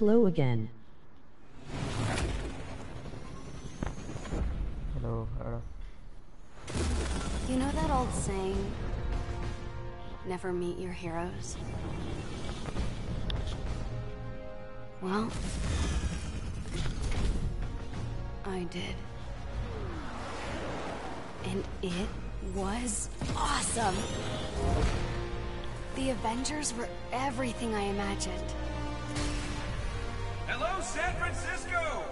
Hello again. Hello, hello. You know that old saying, never meet your heroes? Well, I did. And it was awesome! The Avengers were everything I imagined. Hello, San Francisco!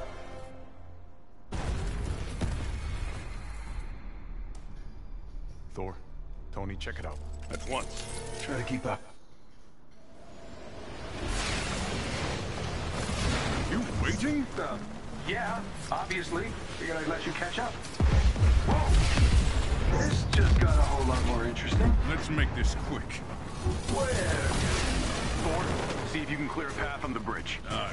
Thor, Tony, check it out. At once. Try to keep up. You waiting? Uh, yeah, obviously. Figured I'd let you catch up. Whoa! This just got a whole lot more interesting. Let's make this quick. Where? Thor, see if you can clear a path on the bridge. Aye.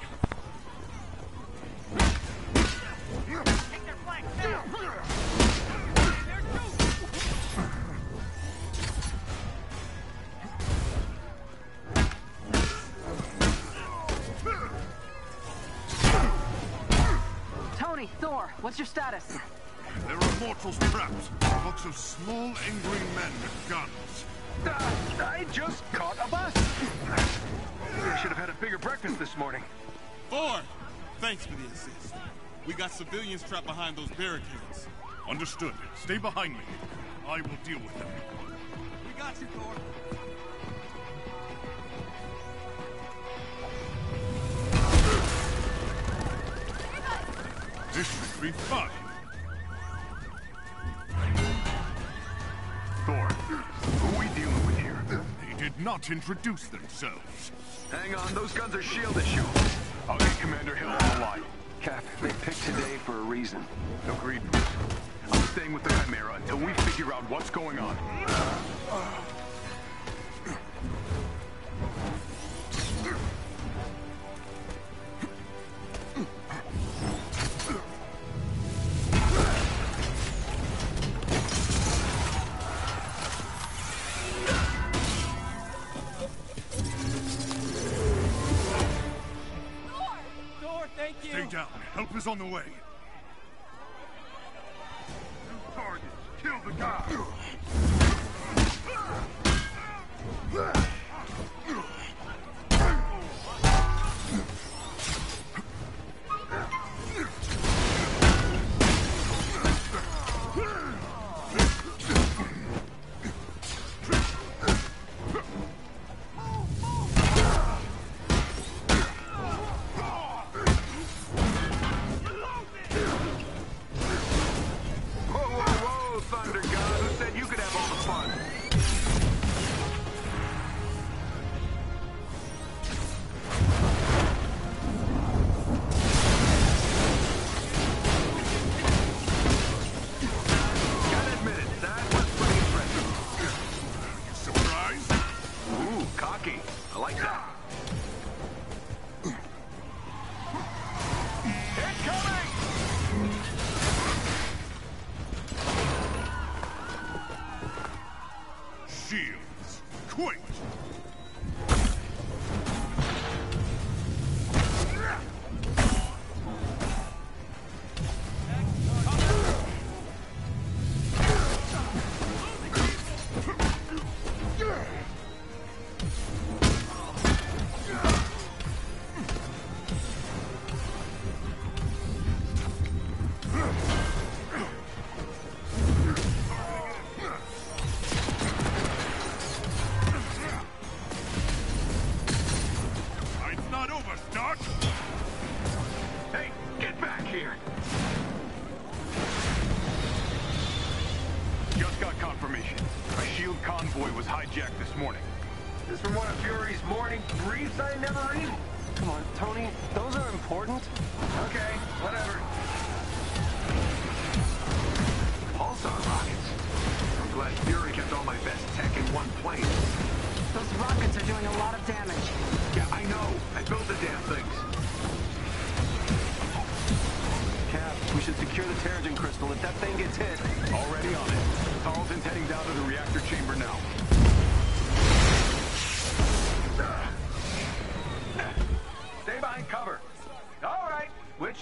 trapped. Lots of small, angry men with guns. Uh, I just caught a bus. I should have had a bigger breakfast this morning. Thor! Thanks for the assist. We got civilians trapped behind those barricades. Understood. Stay behind me. I will deal with them. We got you, Thor. This should be fine. Not introduce themselves. Hang on, those guns are shield issue. I'll get Commander Hill on the line. Cap, they picked today for a reason. Agreed, Bruce. I'm staying with the Chimera until we figure out what's going on. On the way.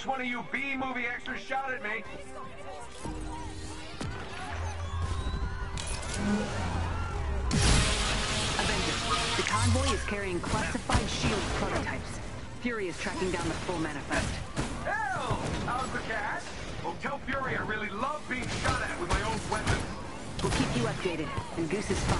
One of you B-movie extras shot at me? Avengers, the convoy is carrying classified SHIELD prototypes. Fury is tracking down the full manifest. Hell! How's the cat? Well, tell Fury I really love being shot at with my own weapon. We'll keep you updated, and Goose is fine.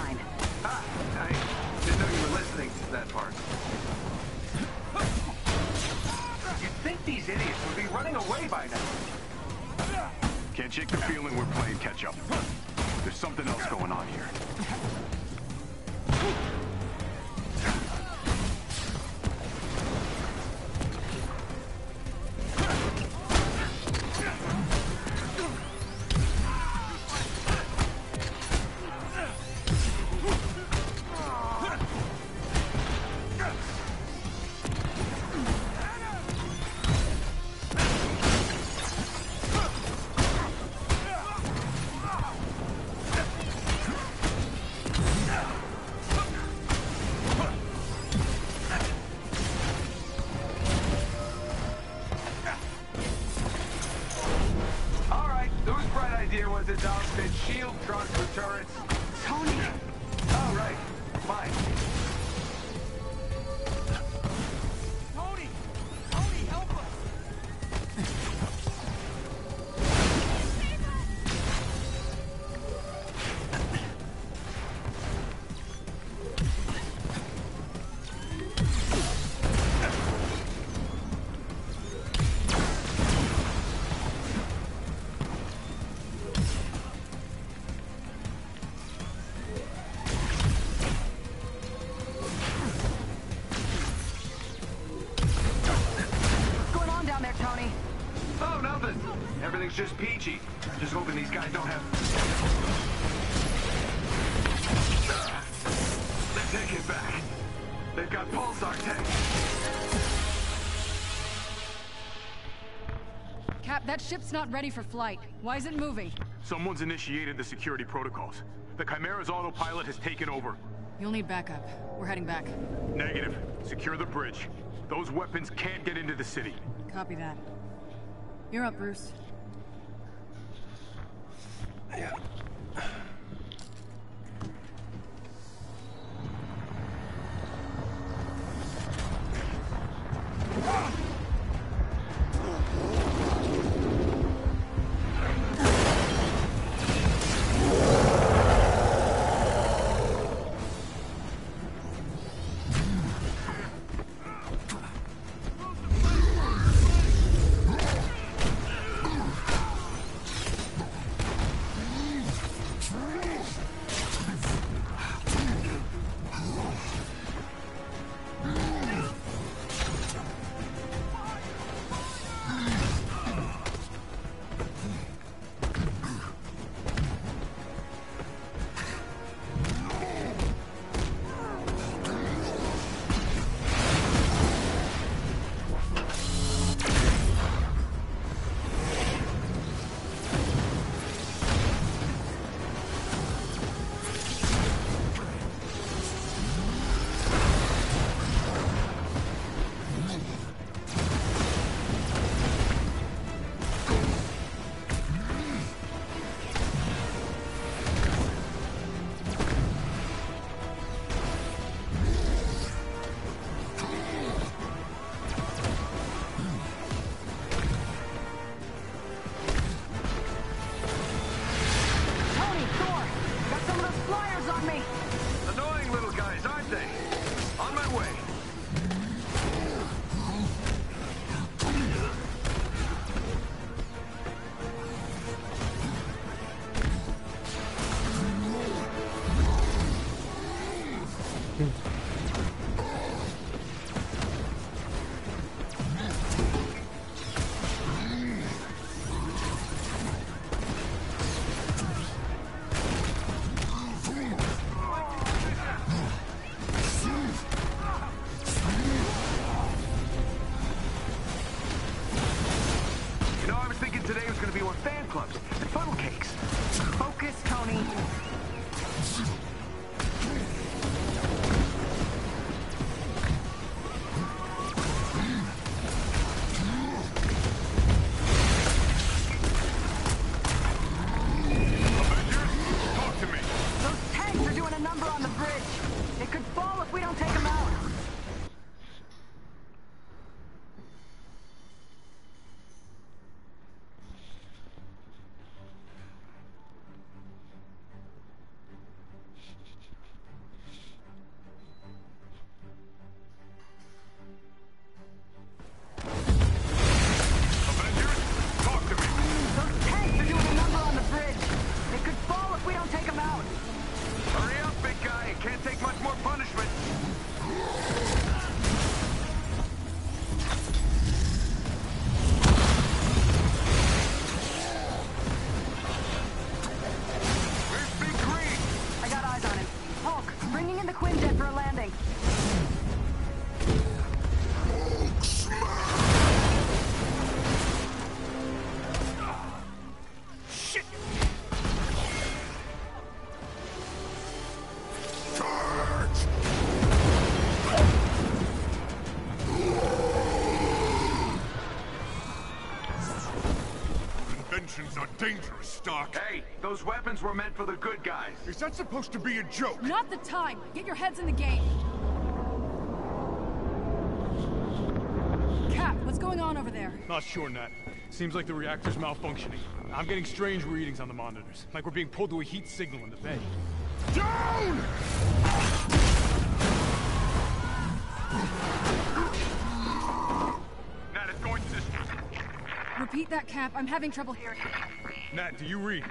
Everything's just peachy. Just hoping these guys don't have... They take it back. They've got pulsar tanks. Cap, that ship's not ready for flight. Why is it moving? Someone's initiated the security protocols. The Chimera's autopilot has taken over. You'll need backup. We're heading back. Negative. Secure the bridge. Those weapons can't get into the city. Copy that. You're up, Bruce. Dangerous, Stark. Hey, those weapons were meant for the good guys. Is that supposed to be a joke? Not the time. Get your heads in the game. Cap, what's going on over there? Not sure, Nat. Seems like the reactor's malfunctioning. I'm getting strange readings on the monitors, like we're being pulled to a heat signal in the bay. Down! Nat, it's going to. Repeat that, Cap. I'm having trouble hearing. Nat, do you read?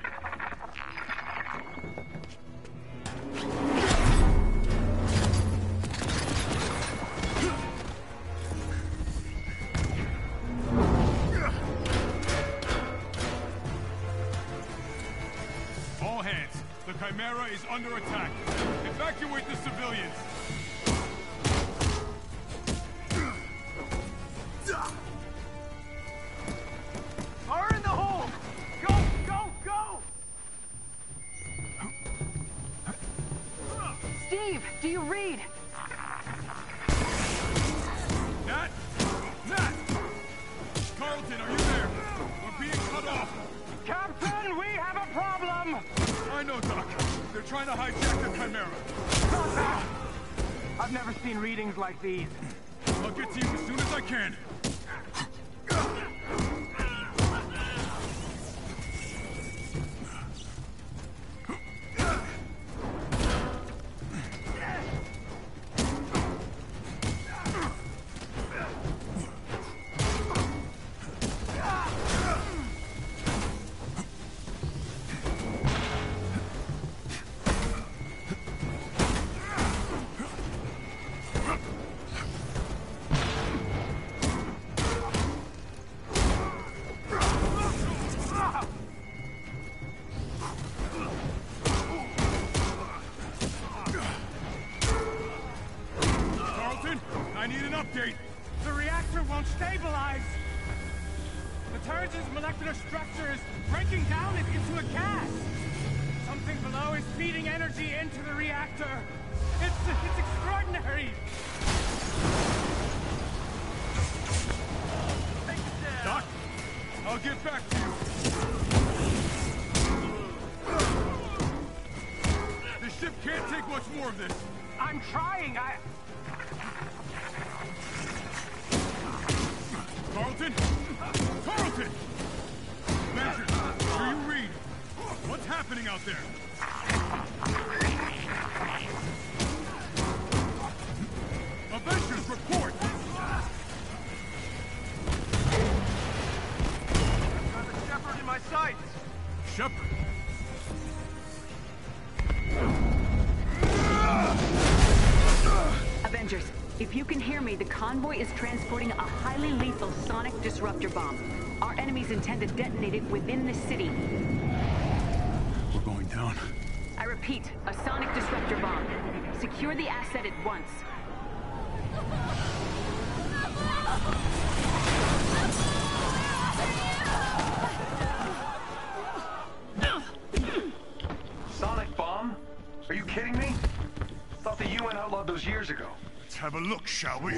These. Back convoy is transporting a highly lethal sonic disruptor bomb. Our enemies intend to detonate it within the city. We're going down. I repeat, a sonic disruptor bomb. Secure the asset at once. Sonic bomb? Are you kidding me? Thought the UN outlawed those years ago. Let's have a look, shall we?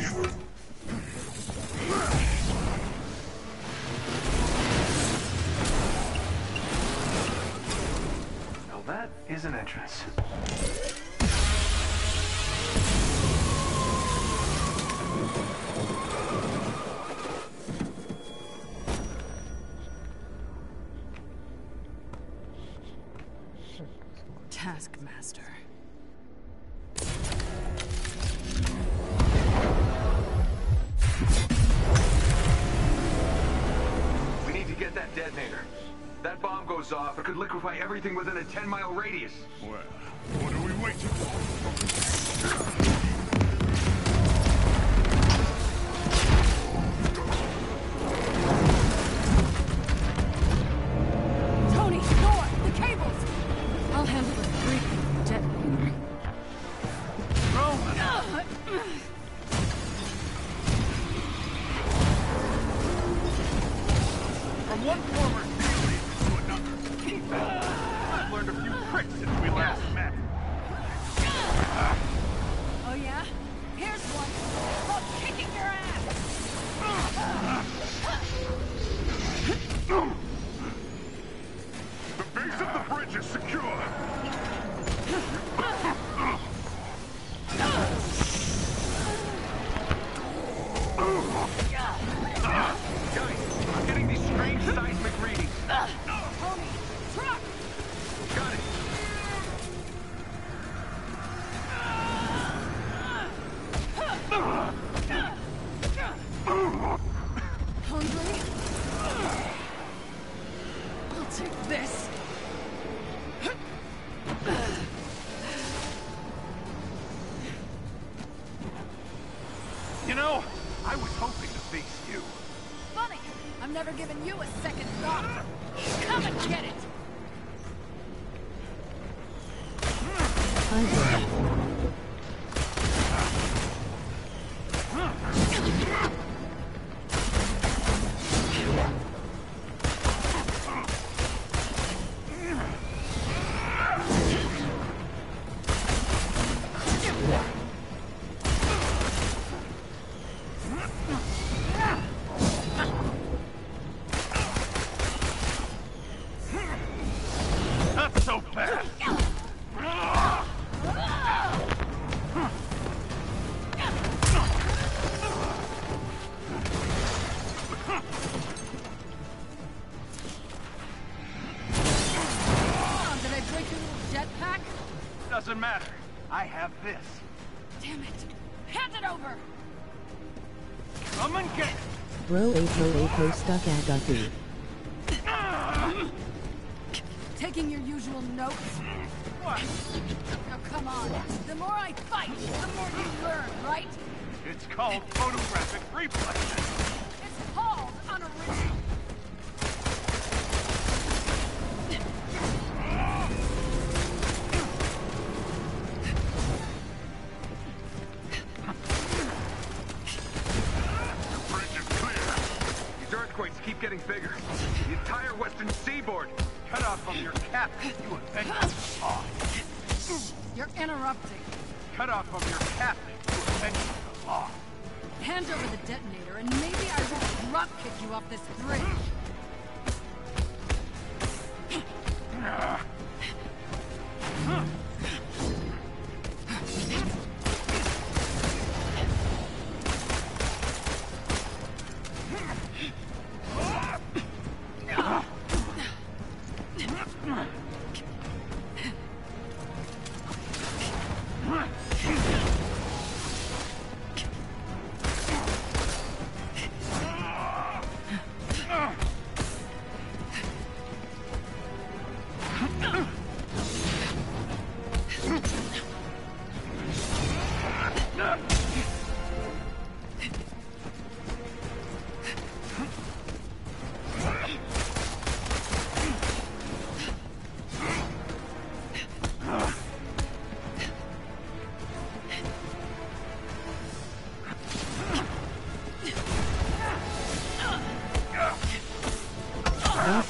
sacrifice everything within a 10-mile radius. Well, have this. Damn it! Hand it over! Come and get it! Bro Apo Apo stuck at Guppy.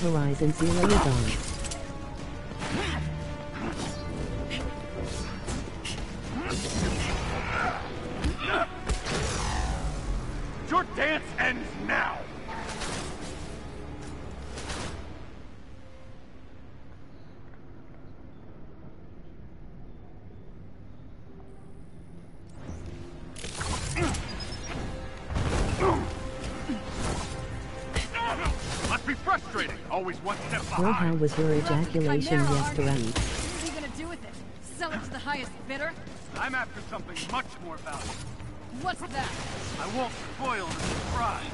Horizon Zero Dawn. One step Bro, behind. how was your ejaculation yesterday? What are you gonna do with it? Sell it to the highest bidder? I'm after something much more valuable. What's that? I won't spoil the surprise.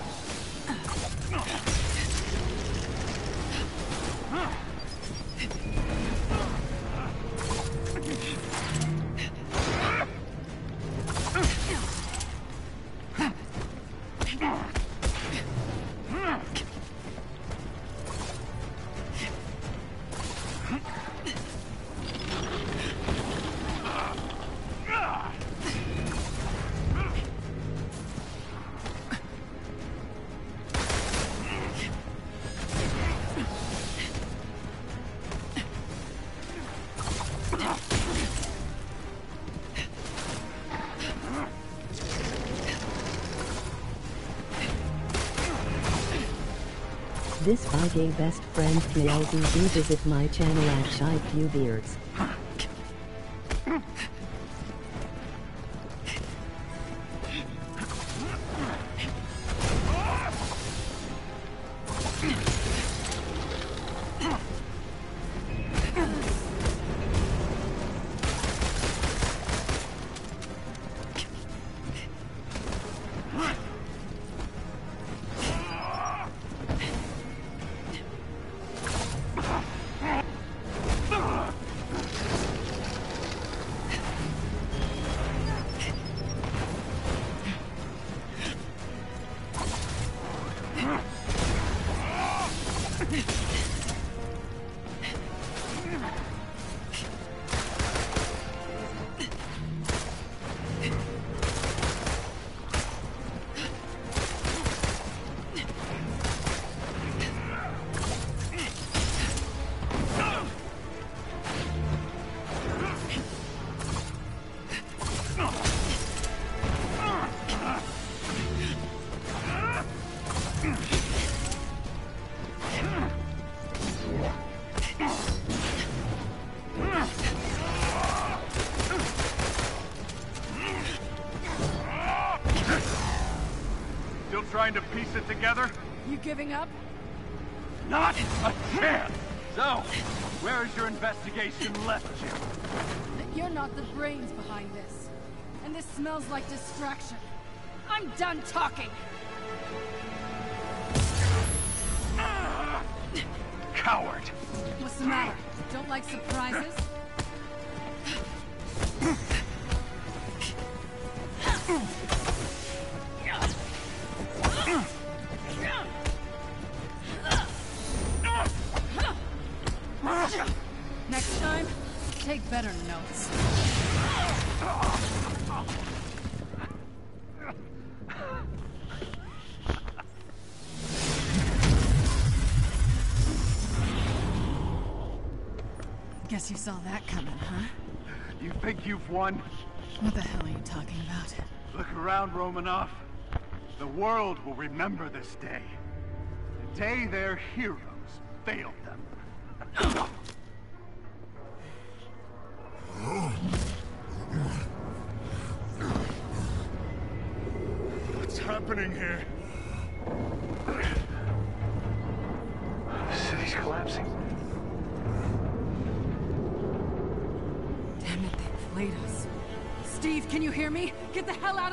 This by gay best friend PLZ do visit my channel at Shy. It together? You giving up? Not a chance! So, where has your investigation left you? You're not the brains behind this. And this smells like distraction. I'm done talking! Ah! Coward! What's the matter? Don't like surprises? You've? What the hell are you talking about? Look around, Romanoff. The world will remember this day. The day their heroes failed them. What's happening here?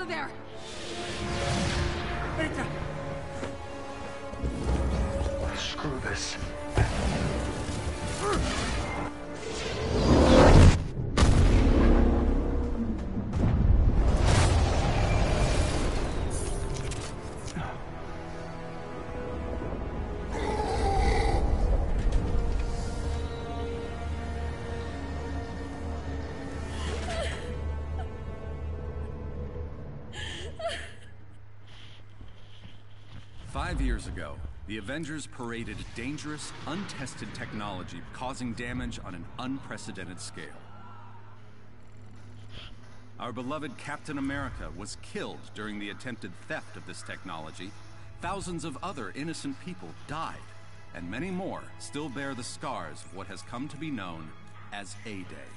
There! Years ago, the Avengers paraded dangerous, untested technology, causing damage on an unprecedented scale. Our beloved Captain America was killed during the attempted theft of this technology. Thousands of other innocent people died, and many more still bear the scars of what has come to be known as A-Day.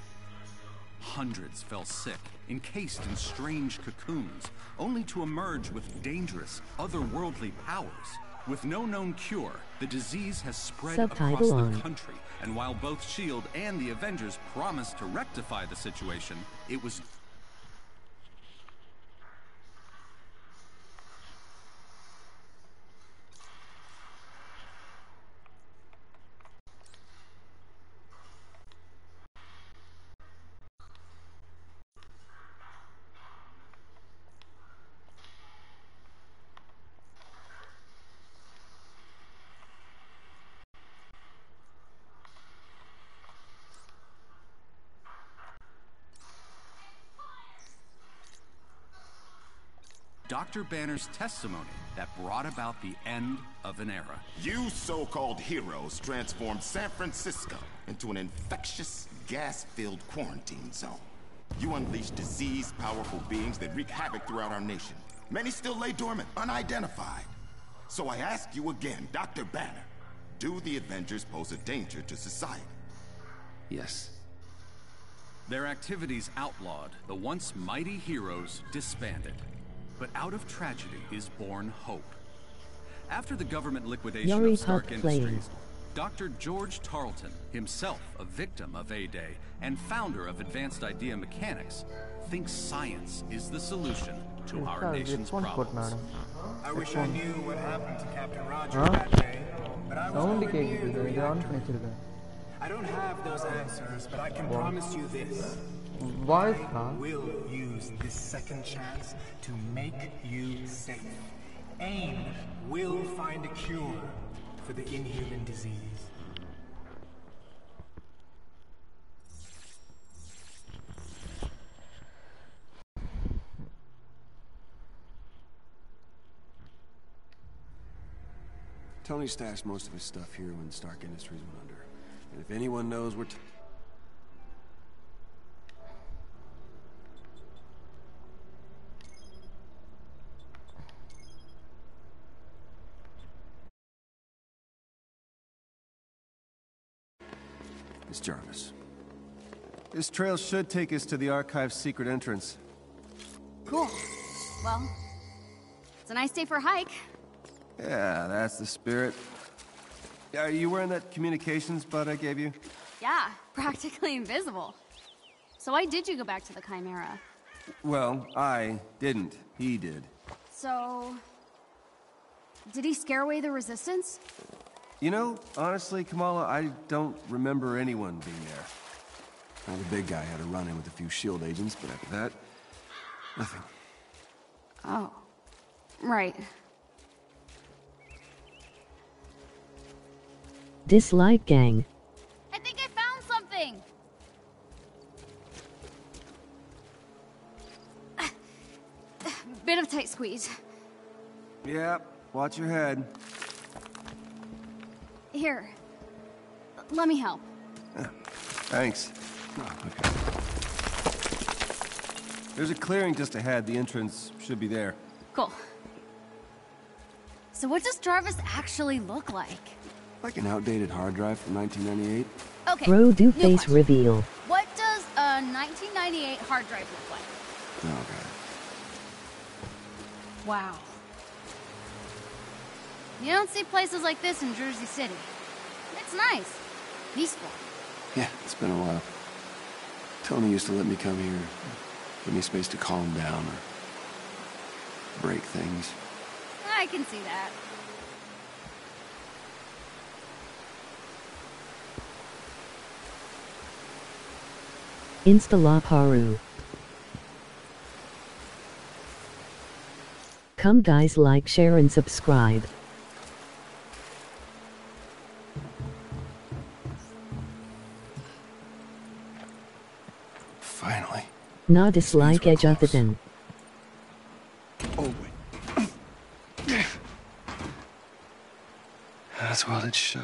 Hundreds fell sick, encased in strange cocoons, only to emerge with dangerous, otherworldly powers. With no known cure, the disease has spread Subtitle across on. the country, and while both S.H.I.E.L.D. And the Avengers promised to rectify the situation, it was Dr. Banner's testimony that brought about the end of an era. You so-called heroes transformed San Francisco into an infectious, gas-filled quarantine zone. You unleashed disease-powerful beings that wreak havoc throughout our nation. Many still lay dormant, unidentified. So I ask you again, Dr. Banner, do the Avengers pose a danger to society? Yes. Their activities outlawed, the once mighty heroes disbanded. But out of tragedy is born hope. After the government liquidation Yuri of Stark Industries. Dr. George Tarleton, himself a victim of A-Day and founder of Advanced Idea Mechanics, thinks science is the solution to it's our nation's problems. I wish I knew what happened to Captain Roger huh? that day, but I was nowhere near the reactor. I don't have those answers, but I can promise you this. Why is that? will use this second chance to make you safe. AIM will find a cure for the inhuman disease. Tony stashed most of his stuff here when Stark Industries went under. And if anyone knows where... It's Jarvis. This trail should take us to the Archive's secret entrance. Cool. Well, it's a nice day for a hike. Yeah, that's the spirit. Are you wearing that communications bud I gave you? Yeah, practically invisible. So why did you go back to the Chimera? Well, I didn't. He did. So... Did he scare away the resistance? You know, honestly, Kamala, I don't remember anyone being there. Well, the big guy had a run-in with a few S.H.I.E.L.D. Agents, but after that, nothing. Oh. Right. Dislike gang. I think I found something! Bit of tight squeeze. Yeah, watch your head. Here. Let me help. Thanks. Oh, okay. There's a clearing just ahead. The entrance should be there. Cool. So what does Jarvis actually look like? Like an outdated hard drive from 1998. Okay. Bro do face reveal. What does a 1998 hard drive look like? Oh, God. Wow. You don't see places like this in Jersey City. It's nice. Peaceful. Yeah, it's been a while. Tony used to let me come here, give me space to calm down or break things. I can see that. Insta La Paru. Come guys like share and subscribe. Not dislike edge other than. Oh. That's what it should.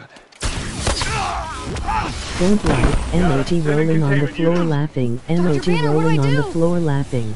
Don't like, MOT rolling on the floor laughing, MOT rolling on the floor laughing.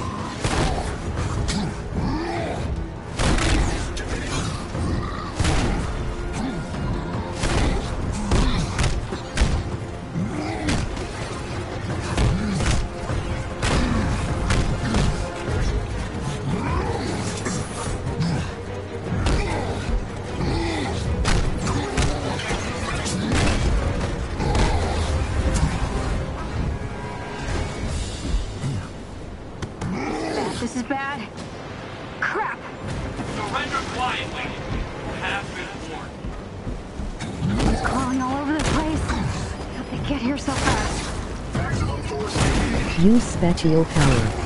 Special Power.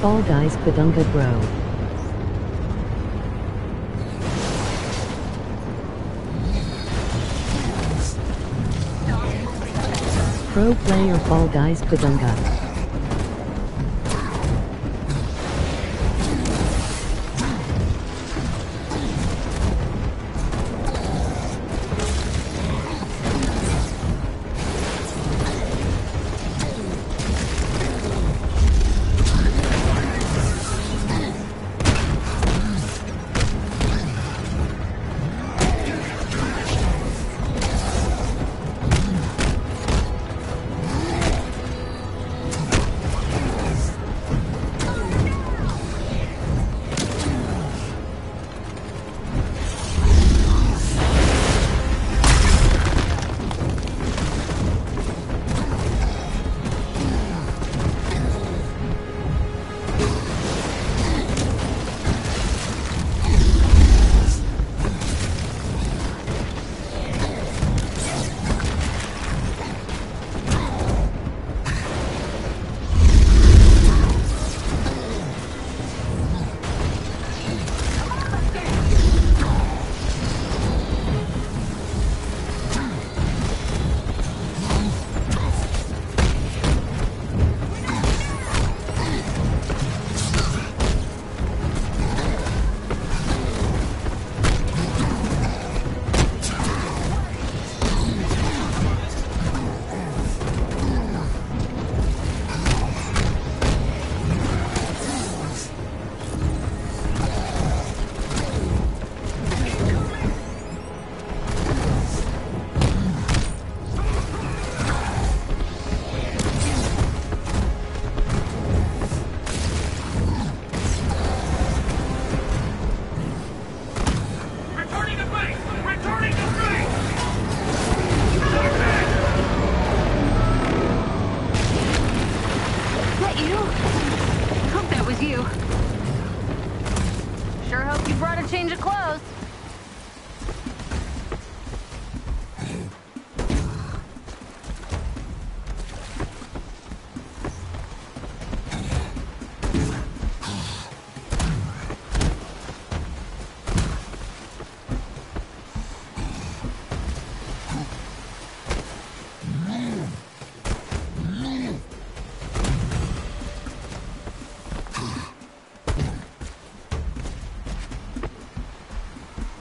Fall Guys Padunga Bro. Pro player Fall Guys Padunga.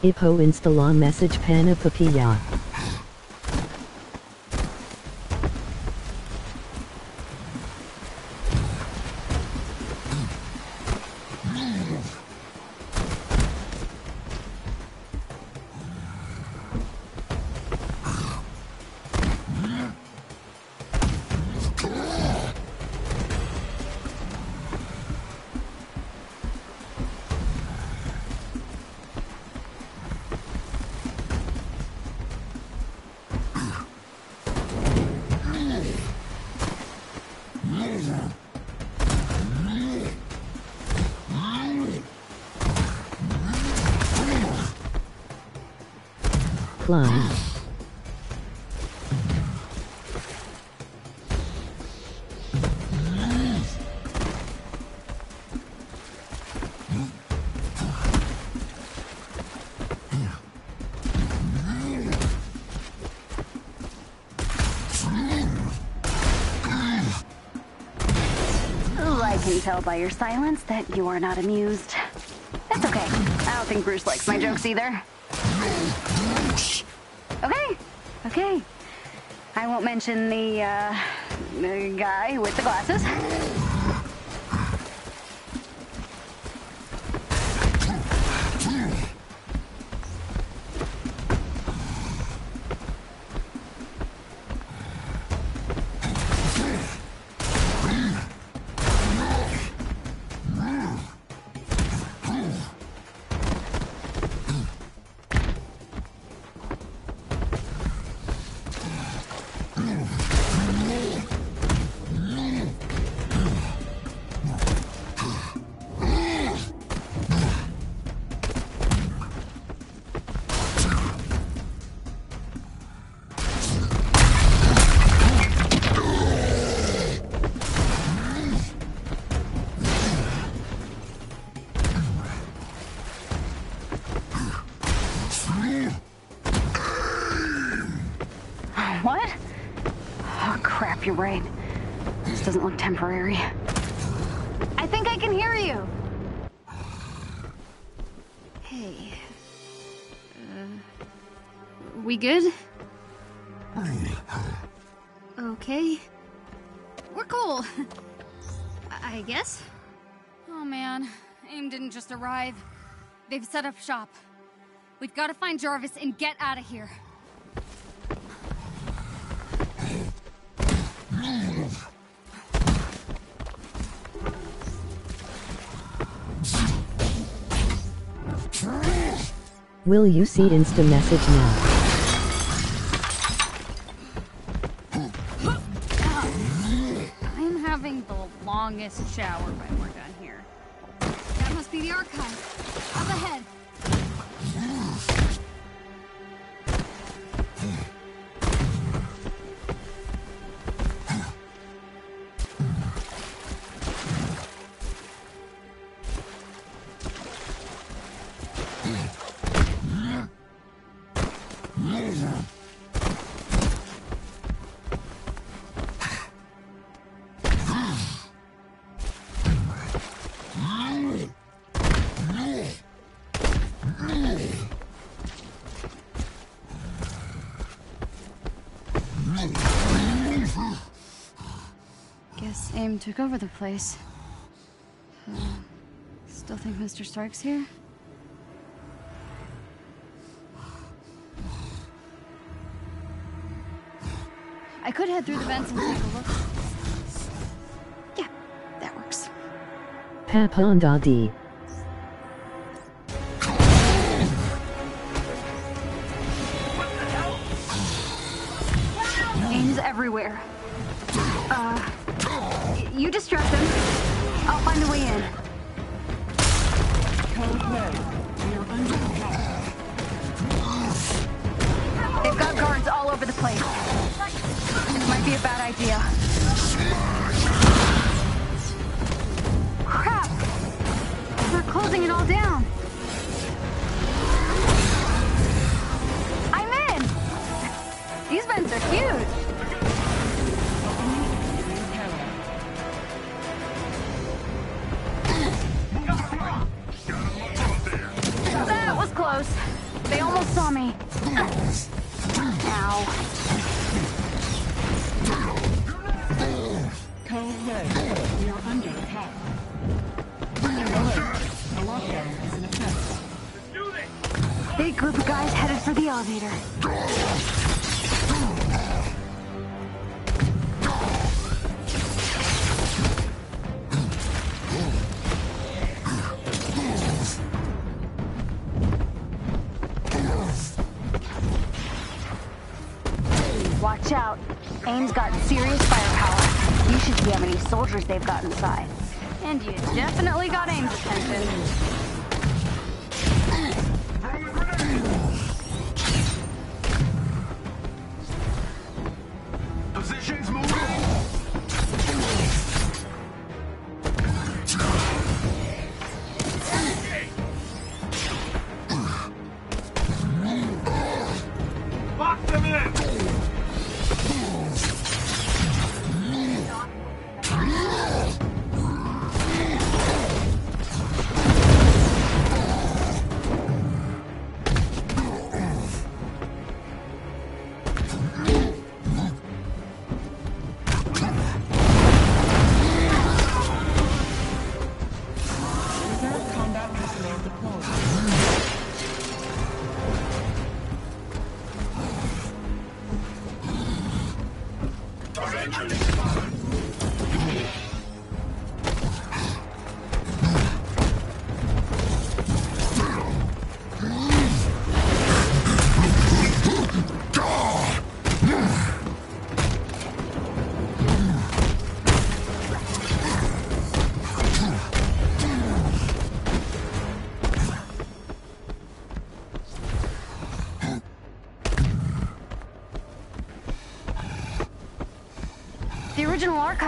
Ipo installa message panapapilla. Climb. Can tell by your silence that you are not amused. That's okay. I don't think Bruce likes my jokes either. Won't mention the, uh, the guy with the glasses. They've set up shop. We've got to find Jarvis and get out of here. Will you see Insta message now? Took over the place. Uh, still think Mr. Stark's here? I could head through the vents and take a look. Yeah, that works. Papandadi. Close. almost saw me. Ow. Code red. We are under attack. Alert. A lockdown is in effect. Big group of guys headed for the elevator. Soldiers they've got inside. And you definitely got AIM's attention.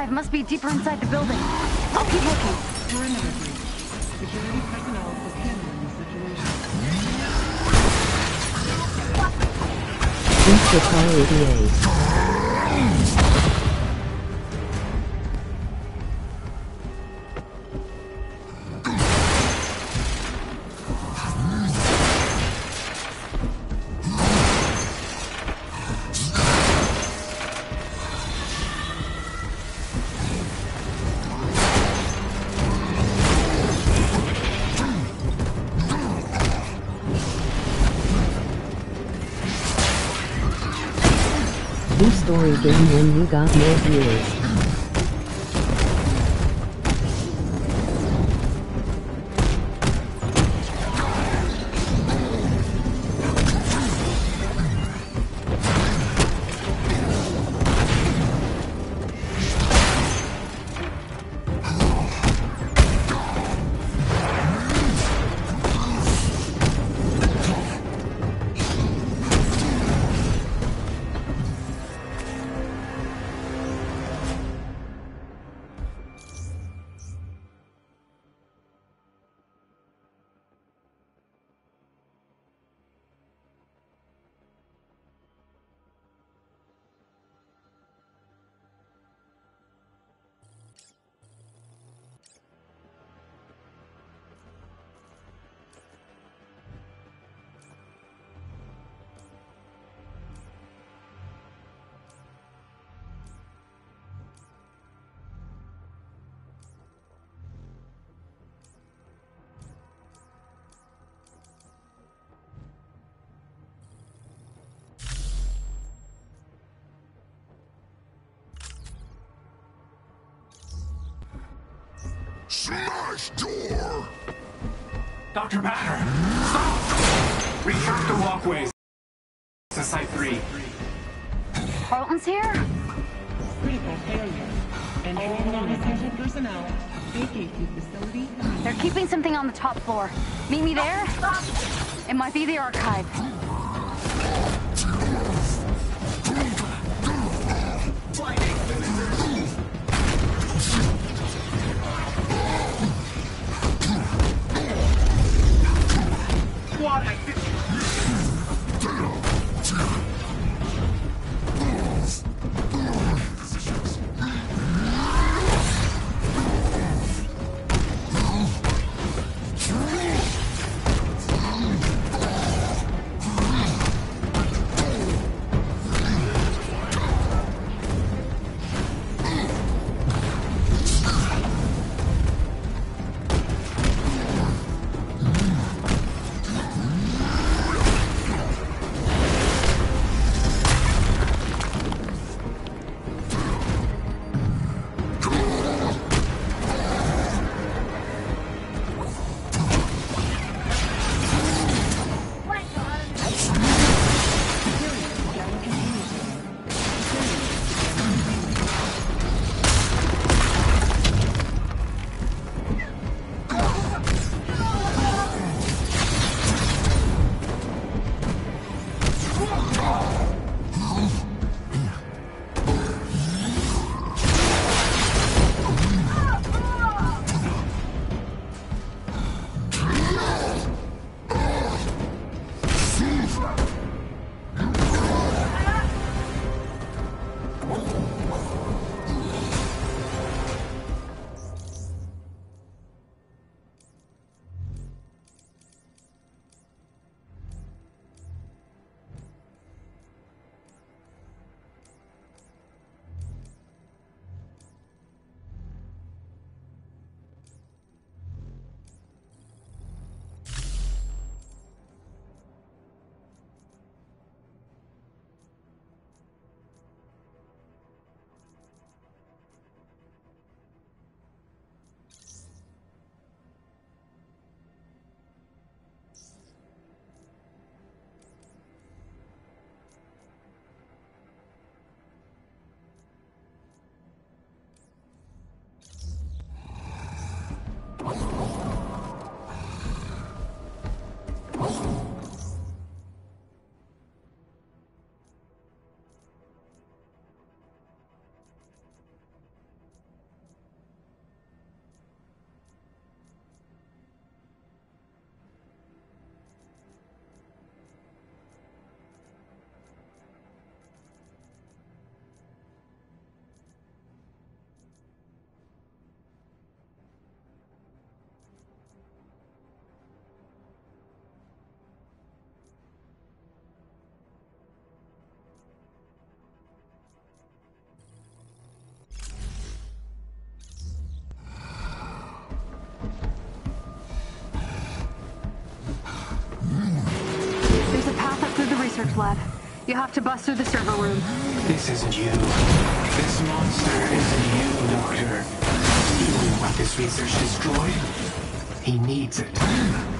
Archive must be deeper inside the building. I'll keep looking. Perimeter. Security personnel is handling the situation. Insta 88. Game when you got more viewers. Vlad. You have to bust through the server room. This isn't you. This monster isn't you, Doctor. You want this research destroyed. He needs it.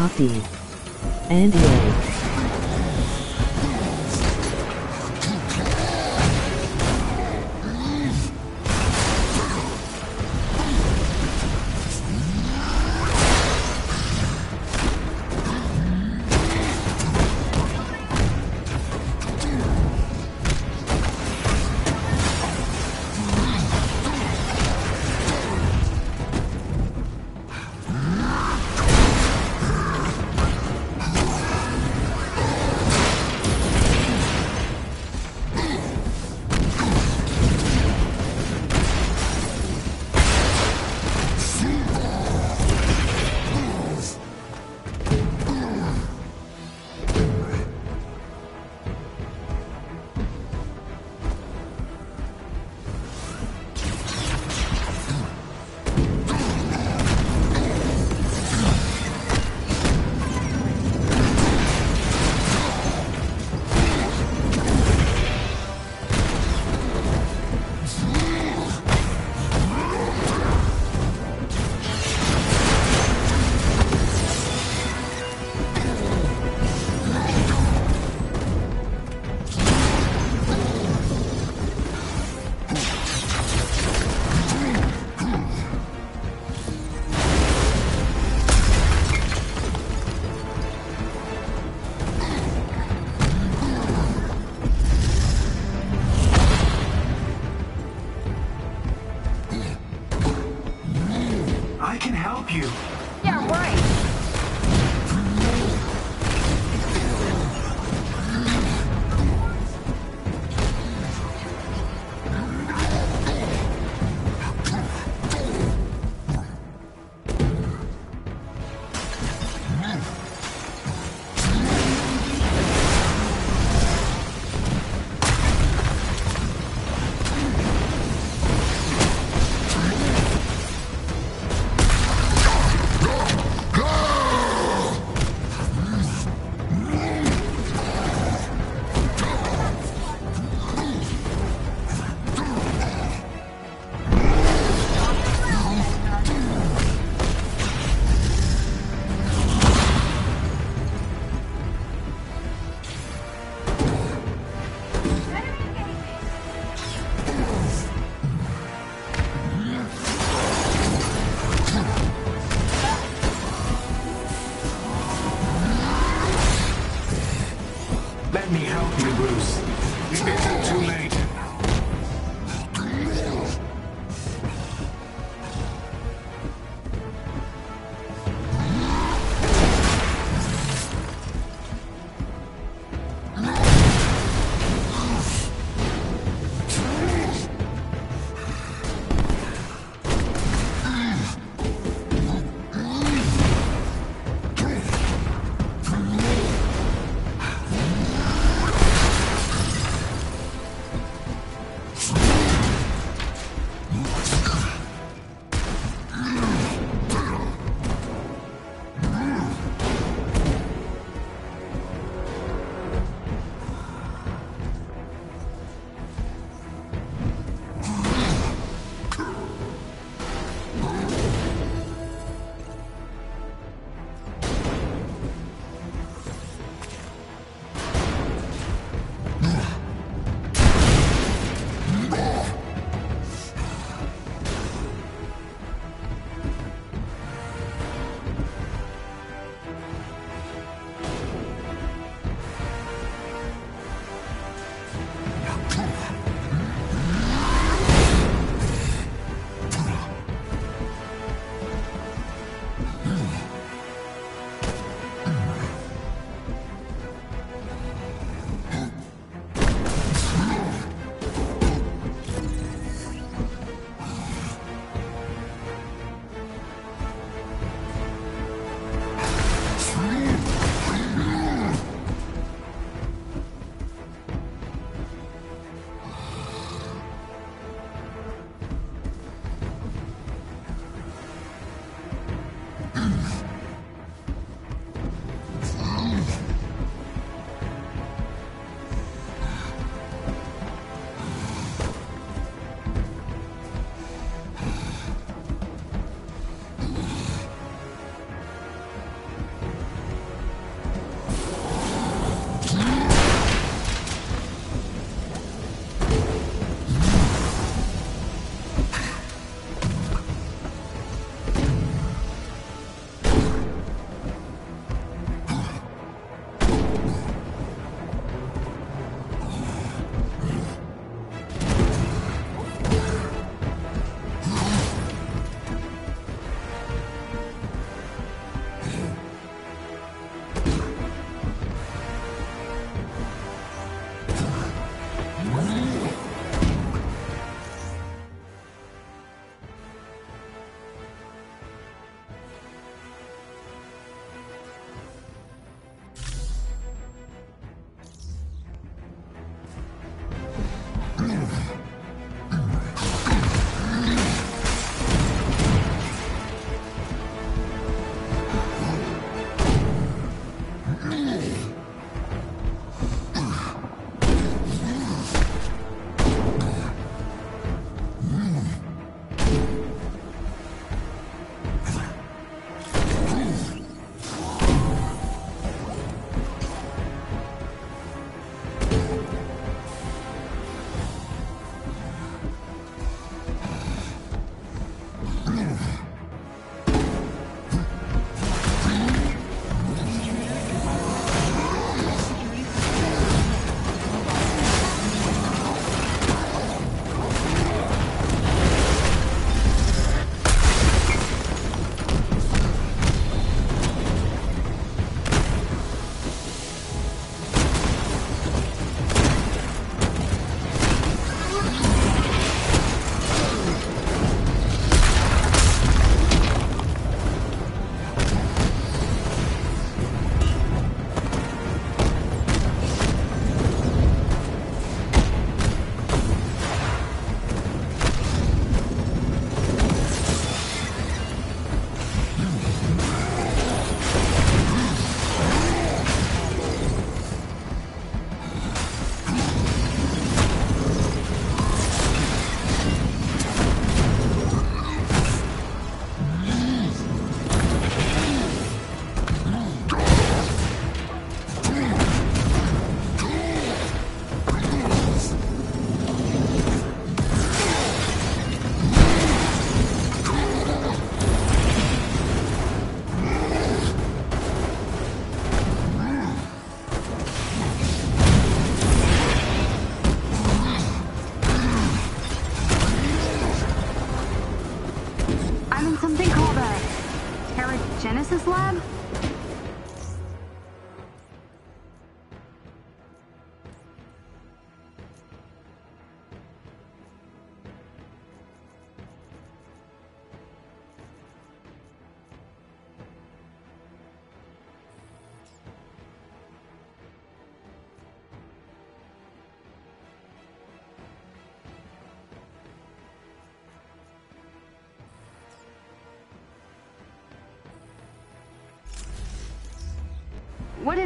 Offie. And yay.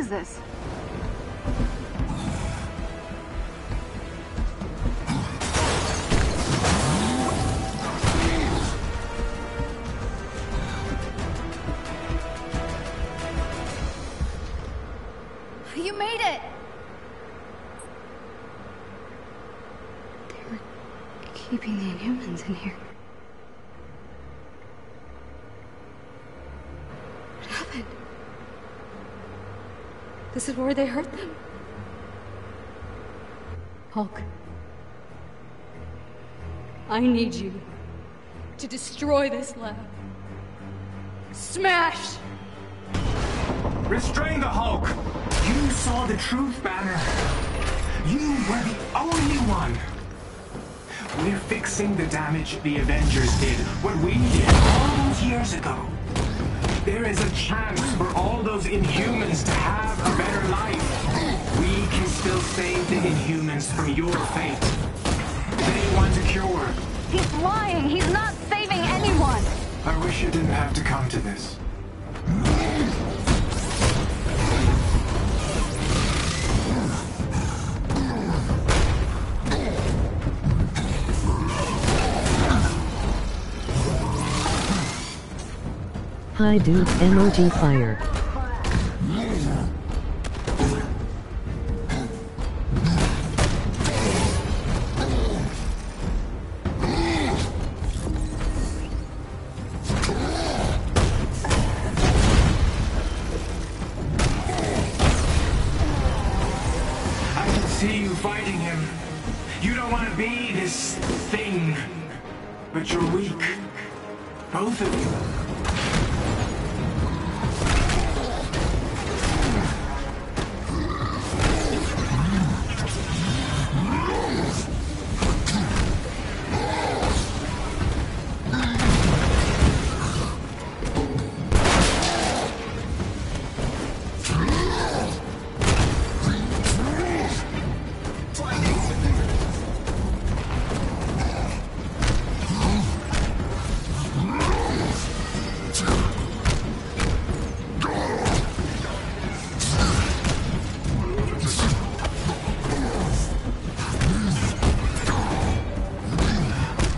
Is this? You made it! They were keeping the Inhumans in here. What happened? This is where they hurt them. Hulk. I need you to destroy this lab. Smash! Restrain the Hulk! You saw the truth, Banner. You were the only one. We're fixing the damage the Avengers did, what we did all those years ago. There is a chance for all those Inhumans to have a better life. We can still save the Inhumans from your fate. They want a cure. He's lying. He's not saving anyone. I wish you didn't have to come to this. Hi dude, emoji fire.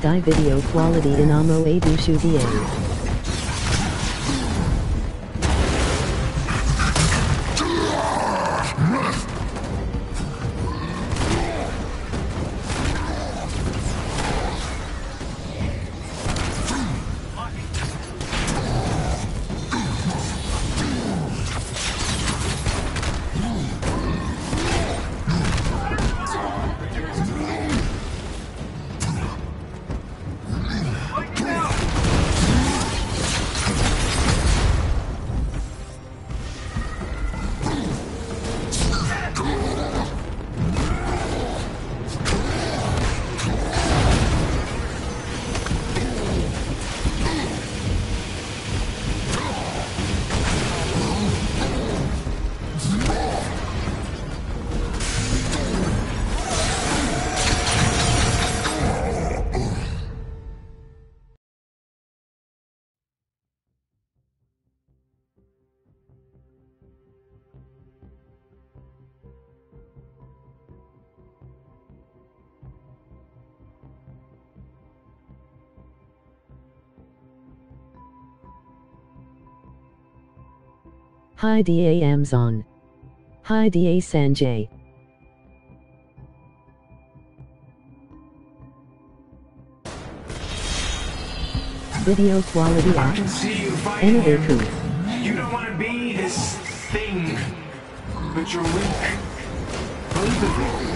Die video quality in Amo Edu Shudier. Hi DA Amazon. Hi DA Sanjay. Video quality I can see you fighting him. You don't want to be this thing, but you're weak. Both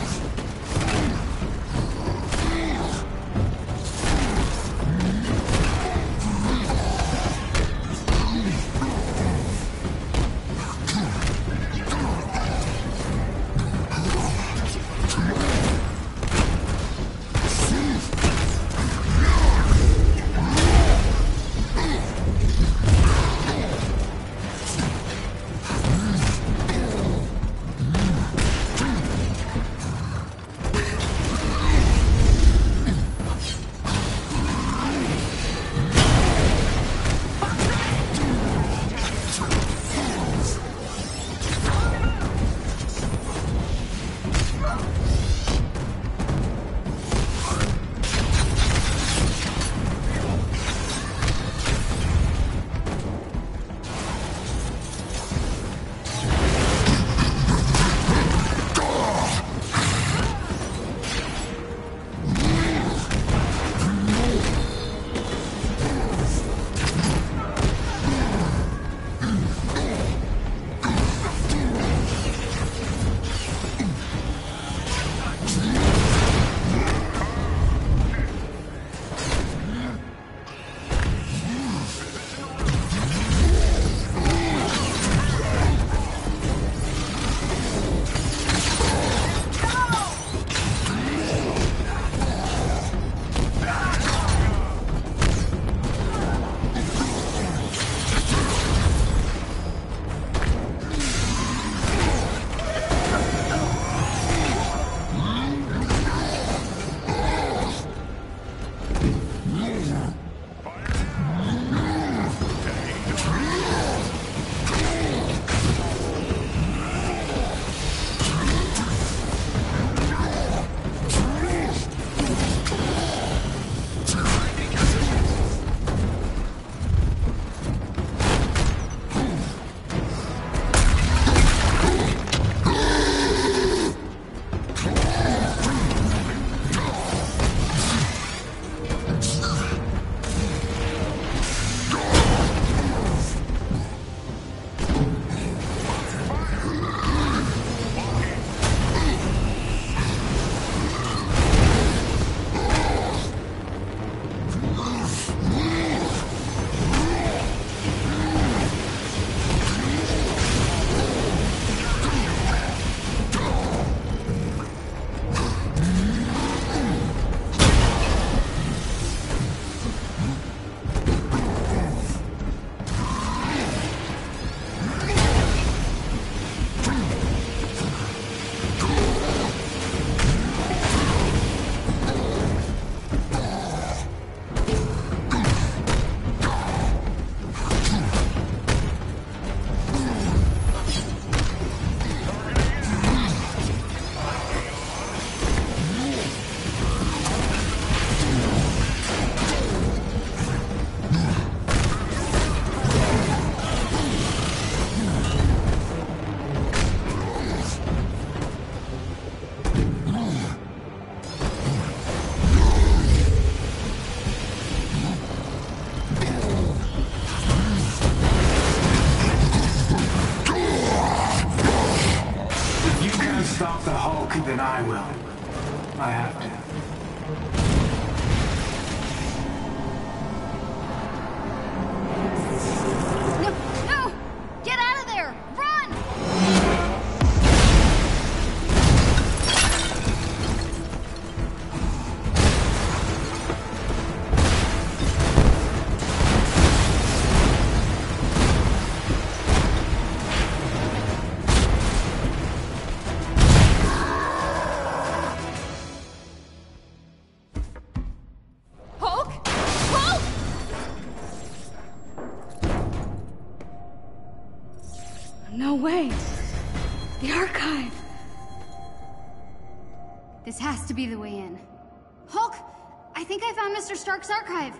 Mr. Stark's archive.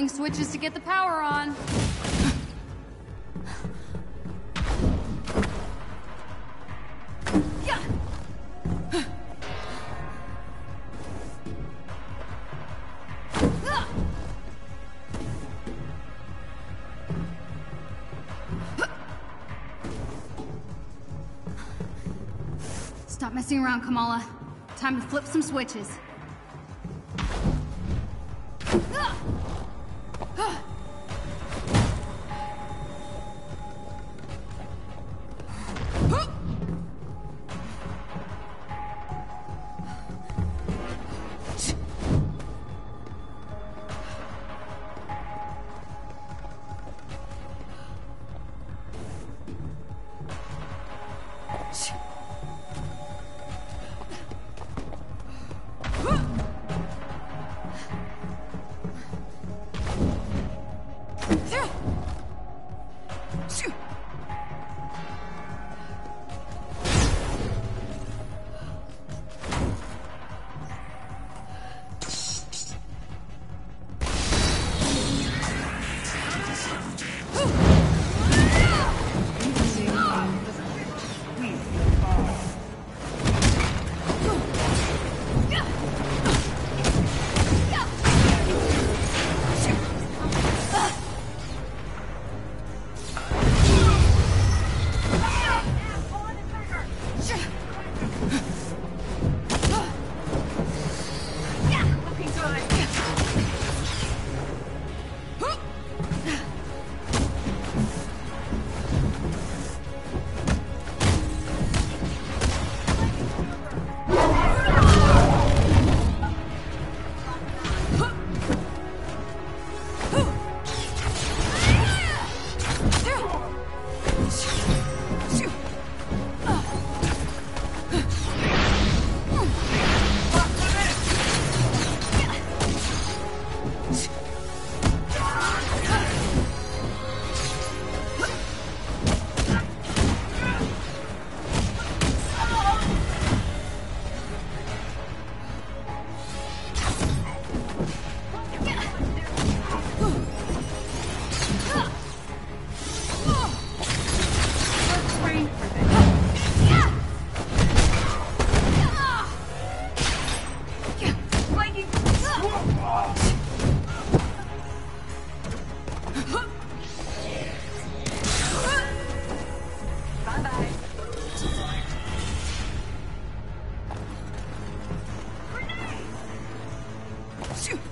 flipping switches to get the power on. Stop messing around, Kamala. Time to flip some switches. 幸福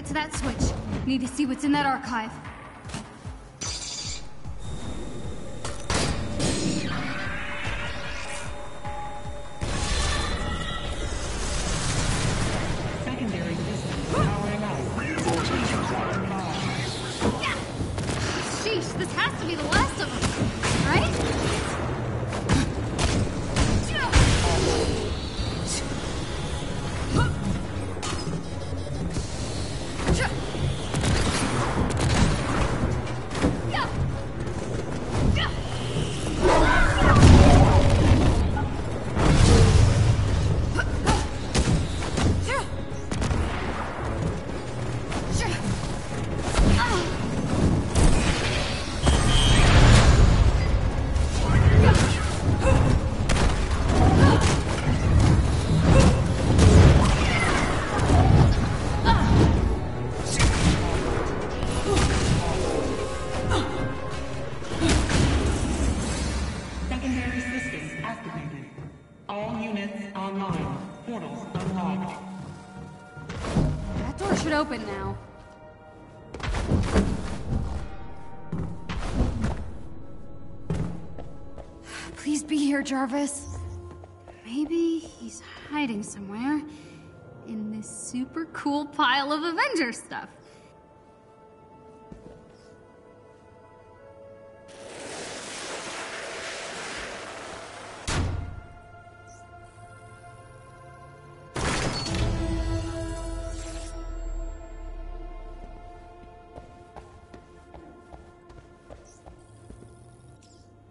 get to that switch. Need to see what's in that archive. Jarvis. Maybe he's hiding somewhere in this super cool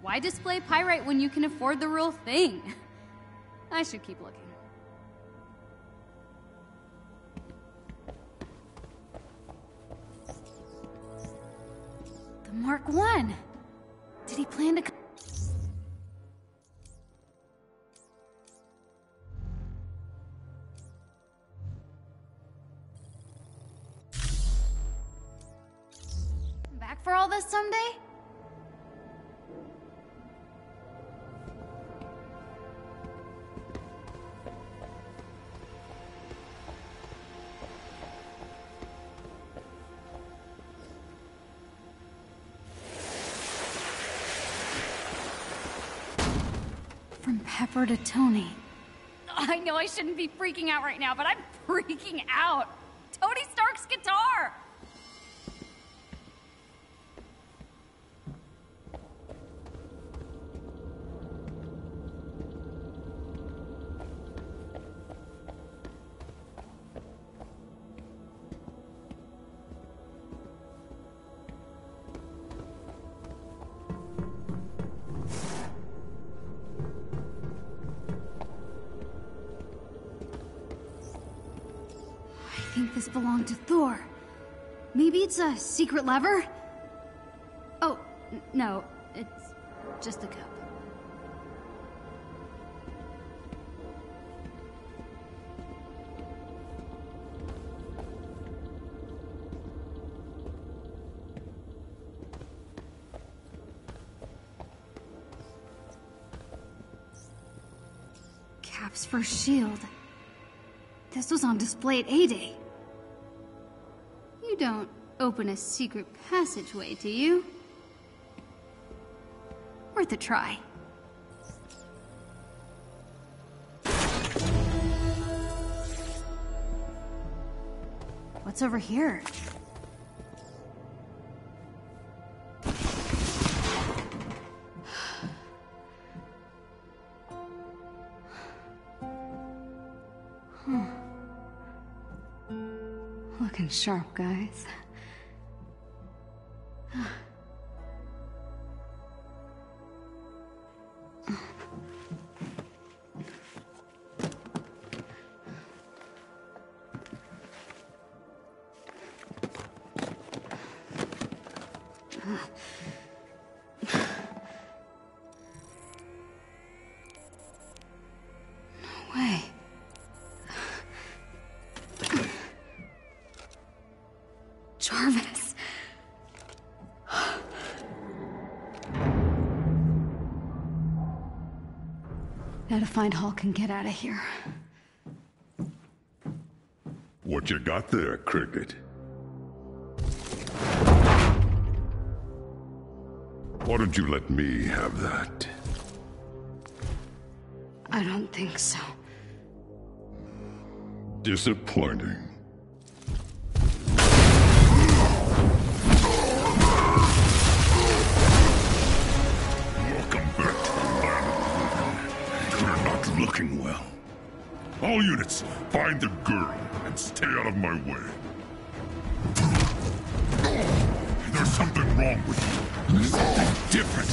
Why display pyrite when you can afford the real thing? I should keep looking. The Mark One. Did he plan to? Back for all this someday? Pepper to Tony. I know I shouldn't be freaking out right now, but I'm freaking out. Tony Stark's guitar! It's a secret lever? Oh, no, it's just a cup. Cap's first shield. This was on display at A-Day. You don't open a secret passageway, do you? Worth a try. What's over here? Looking sharp, guys. find Hulk and get out of here. What you got there, Cricket? Why don't you let me have that? I don't think so. Disappointing. working well. All units, find the girl and stay out of my way. There's something wrong with you. There's something different.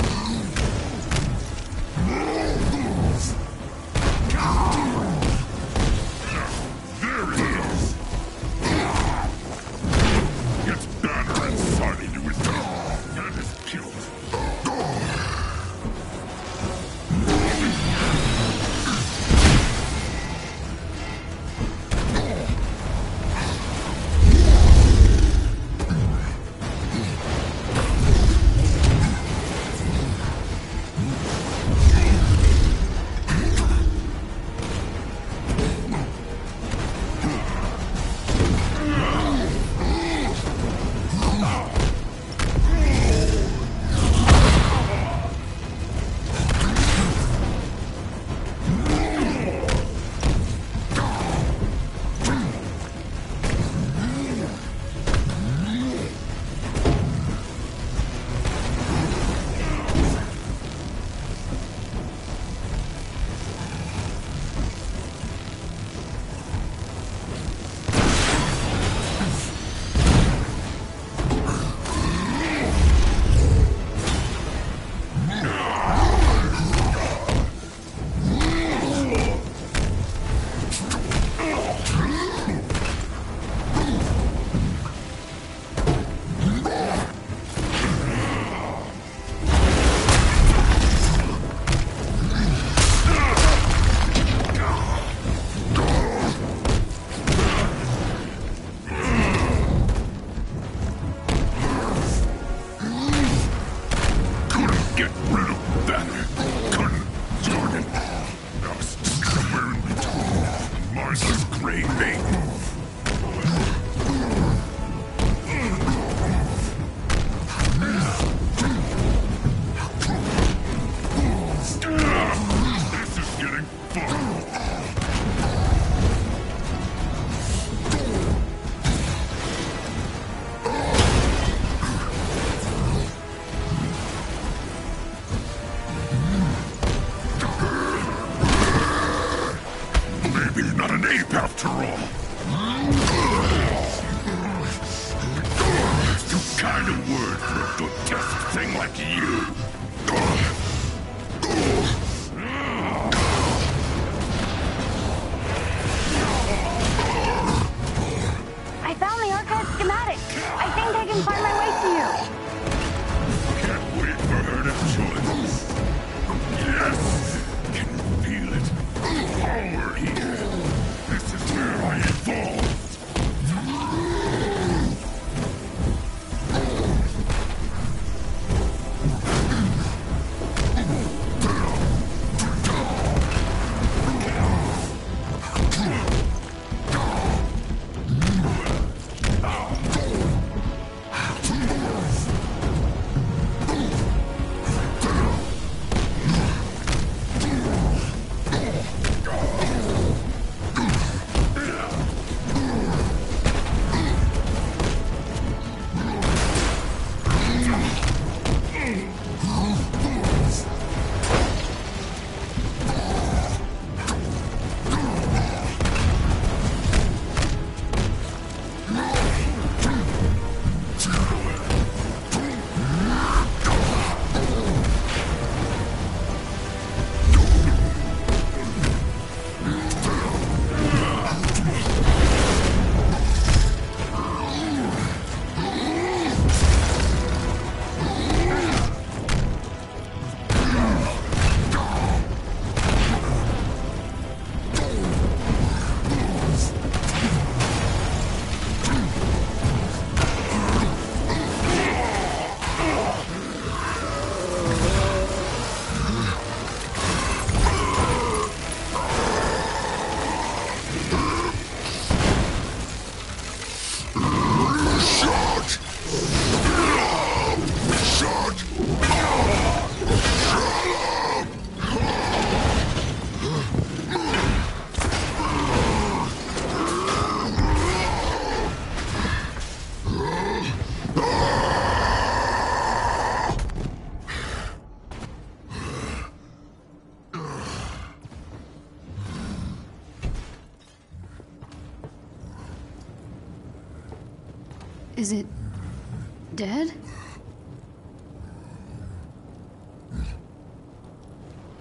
Dead?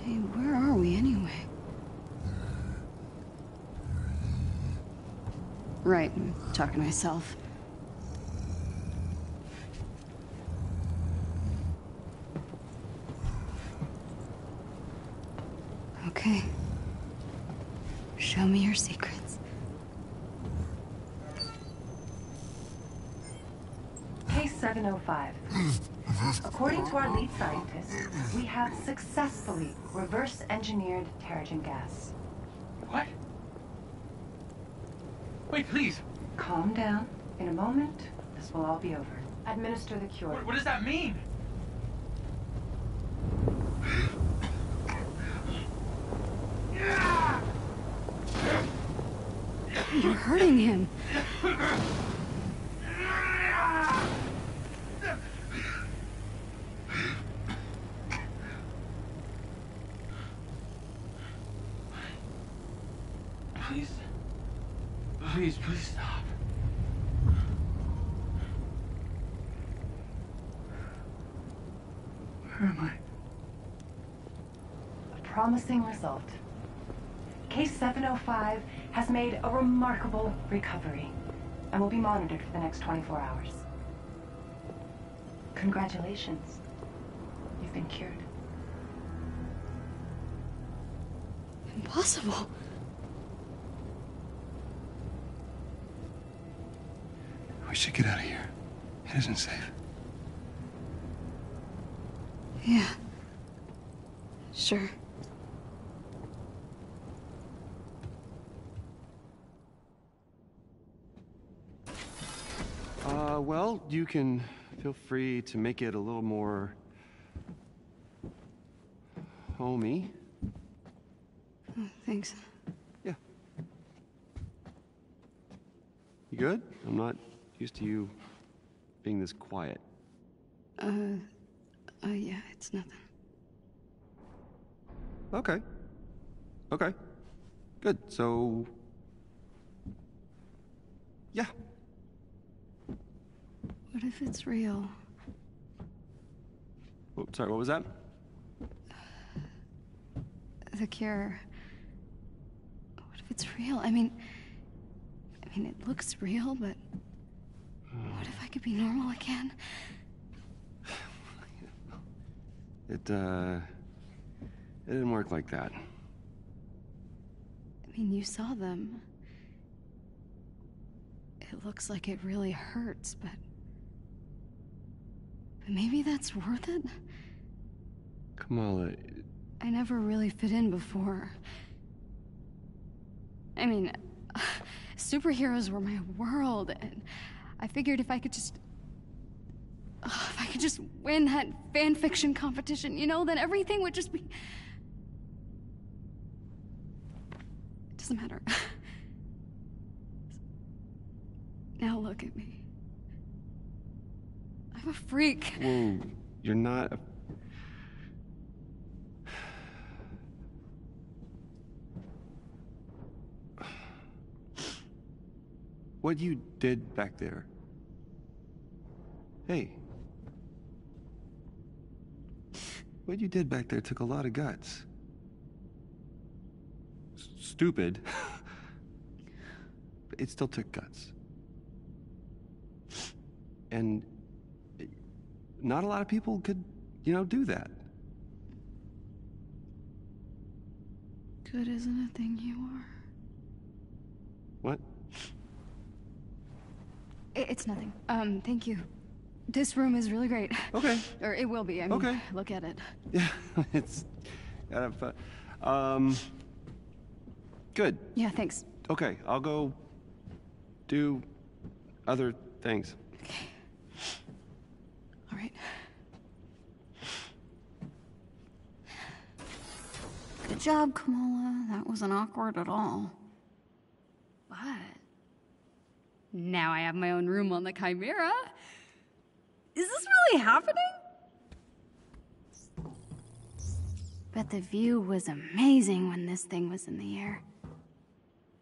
Hey, where are we anyway? Right, I'm talking to myself. Oh According to our lead scientist, we have successfully reverse-engineered Terrigen gas. What? Wait, please. Calm down. In a moment, this will all be over. Administer the cure. What, what does that mean? You're hurting him. Promising result. Case 705 has made a remarkable recovery and will be monitored for the next 24 hours. Congratulations. You've been cured. Impossible. We should get out of here. It isn't safe. Yeah. Sure. Uh, well, you can feel free to make it a little more homey. Oh, thanks. Yeah. You good? I'm not used to you being this quiet. Uh, uh, yeah, it's nothing. Okay. Okay. Good. So. Yeah. What if it's real? Oh, sorry, what was that? The cure. What if it's real? I mean, I mean, it looks real, but what if I could be normal again? It, uh. It didn't work like that. I mean, you saw them. It looks like it really hurts, but. Maybe that's worth it? Kamala, I never really fit in before. I mean, superheroes were my world, and I figured if I could just. If I could just win that fan fiction competition, you know, then everything would just be. It doesn't matter. now look at me. I'm a freak. whoa, you're not. A... What you did back there. Hey. What you did back there took a lot of guts. S- stupid. but it still took guts. And not a lot of people could, you know, do that. Good isn't a thing you are. What? It's nothing. Um, thank you. This room is really great. Okay. or it will be. I mean, Okay. look at it. Yeah, it's kind of fun. Um, good. Yeah, thanks. Okay, I'll go do other things. job, Kamala. That wasn't awkward at all. But now I have my own room on the Chimera. Is this really happening? But the view was amazing when this thing was in the air.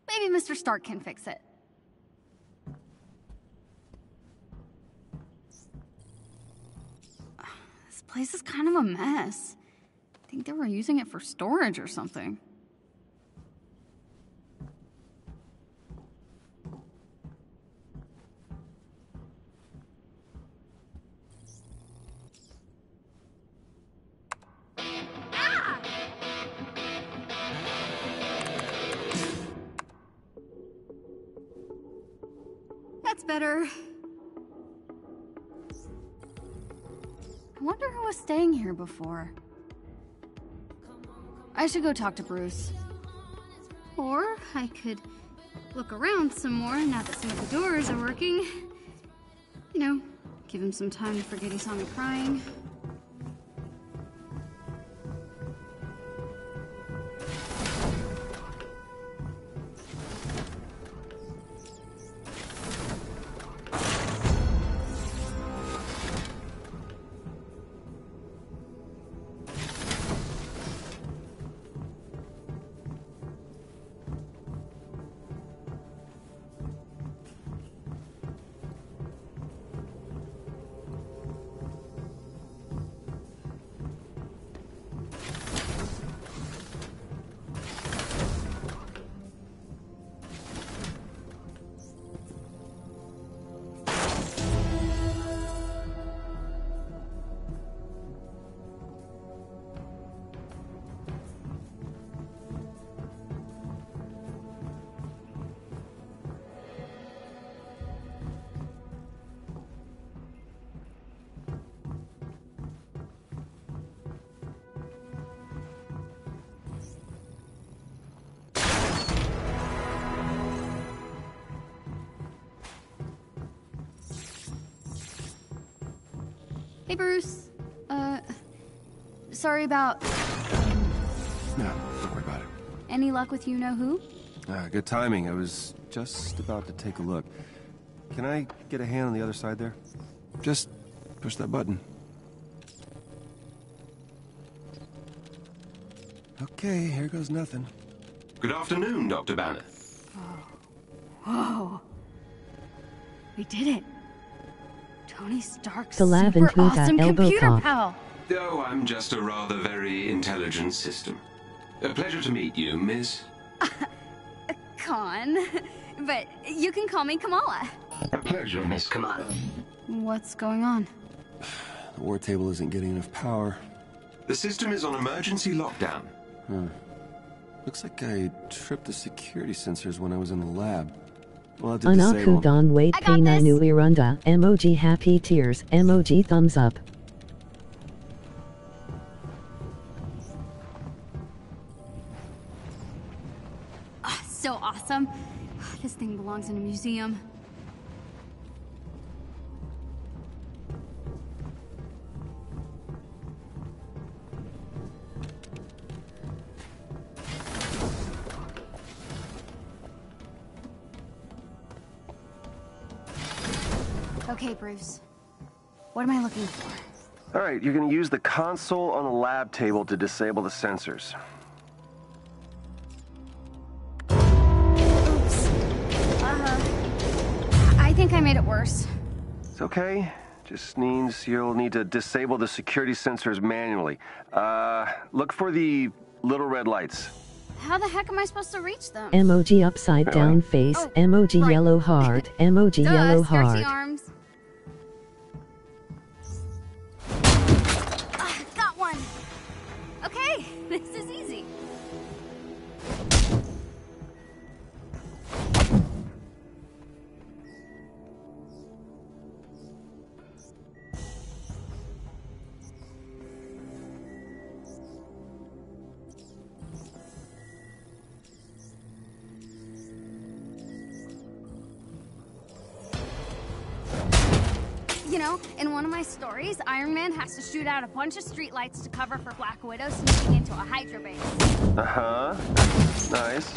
Maybe Mr. Stark can fix it. This place is kind of a mess. I think they were using it for storage or something. Ah! That's better. I wonder who was staying here before. I should go talk to Bruce. Or I could look around some more now that some of the doors are working. You know, give him some time to forget he saw me crying. Sorry about No, don't worry about it. any luck with you know who? Ah, good timing. I was just about to take a look. Can I get a hand on the other side there? Just push that button. Okay, here goes nothing. Good afternoon, Dr. Banner. Whoa. We did it. Tony Stark's The Lav super awesome computer pop. pal. Oh, I'm just a rather very intelligent system. A pleasure to meet you, Miss. Khan. But you can call me Kamala. A pleasure, Miss Kamala. What's going on? The war table isn't getting enough power. The system is on emergency lockdown. Hmm. Looks like I tripped the security sensors when I was in the lab. We'll have to disable Anaku 'em. Don Wait P9 Uirunda. Emoji happy tears. Emoji thumbs up. Belongs in a museum. Okay, Bruce. What am I looking for? All right, you're gonna use the console on the lab table to disable the sensors. Made it worse. It's okay. Just means you'll need to disable the security sensors manually. Uh, look for the little red lights. How the heck am I supposed to reach them? Emoji upside down face. Oh, Emoji right. yellow heart. Emoji Duh, yellow stretchy heart. arms. Stories, Iron Man has to shoot out a bunch of streetlights to cover for Black Widow sneaking into a Hydra base. Uh huh. Nice.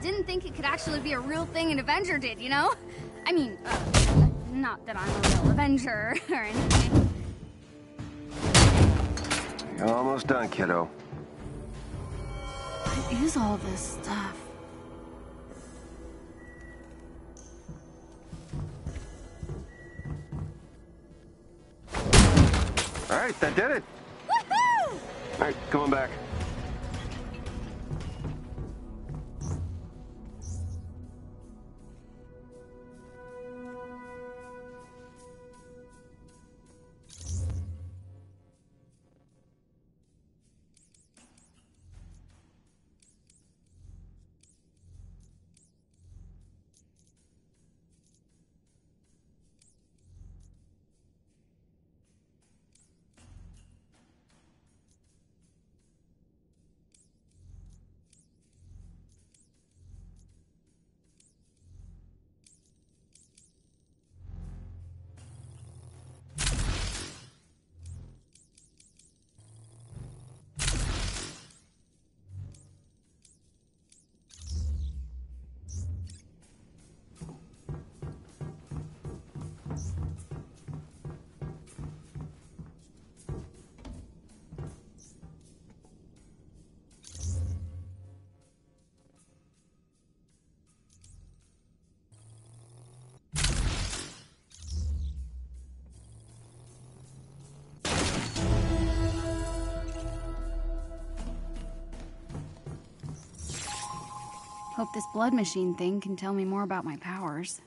Didn't think it could actually be a real thing an Avenger did, you know? I mean, uh, not that I'm a real Avenger or anything. You're almost done, kiddo. What is all this stuff? All right, that did it. All right, come on back. Hope this blood machine thing can tell me more about my powers.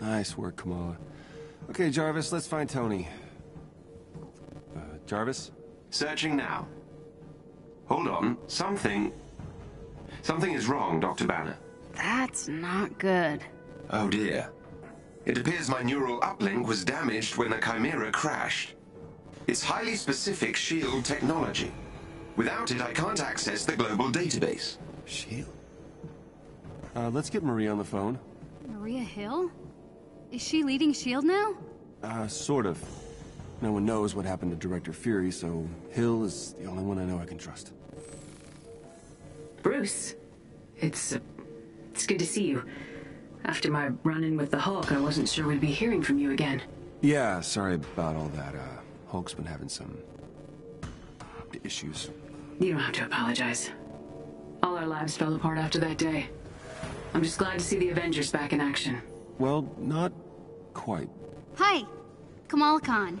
Nice work, Kamala. Okay, Jarvis, let's find Tony. Uh, Jarvis? Searching now. Hold on. Something... Something is wrong, Dr. Banner. That's not good. Oh dear. It appears my neural uplink was damaged when the Chimera crashed. It's highly specific SHIELD technology. Without it, I can't access the global database. SHIELD? Uh, let's get Maria on the phone. Maria Hill? Is she leading S.H.I.E.L.D. now? Uh, sort of. No one knows what happened to Director Fury, so Hill is the only one I know I can trust. Bruce, it's, uh, it's good to see you. After my run-in with the Hulk, I wasn't sure we'd be hearing from you again. Yeah, sorry about all that. Uh, Hulk's been having some... issues. You don't have to apologize. All our lives fell apart after that day. I'm just glad to see the Avengers back in action. Well, not quite. Hi, Kamala Khan.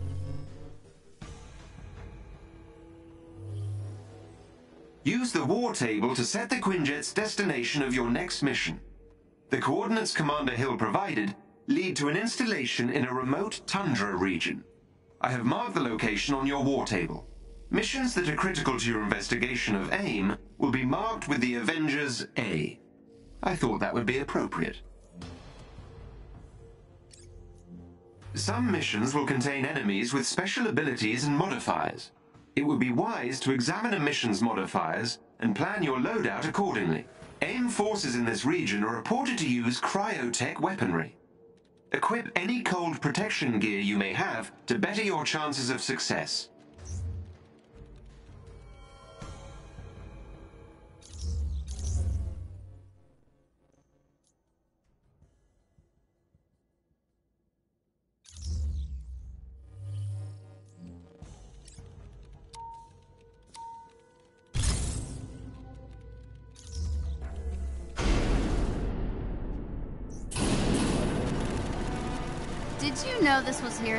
Use the war table to set the Quinjet's destination of your next mission. The coordinates Commander Hill provided lead to an installation in a remote tundra region. I have marked the location on your war table. Missions that are critical to your investigation of AIM will be marked with the Avengers A. I thought that would be appropriate. Some missions will contain enemies with special abilities and modifiers. It would be wise to examine emissions modifiers and plan your loadout accordingly. AIM forces in this region are reported to use cryotech weaponry. Equip any cold protection gear you may have to better your chances of success.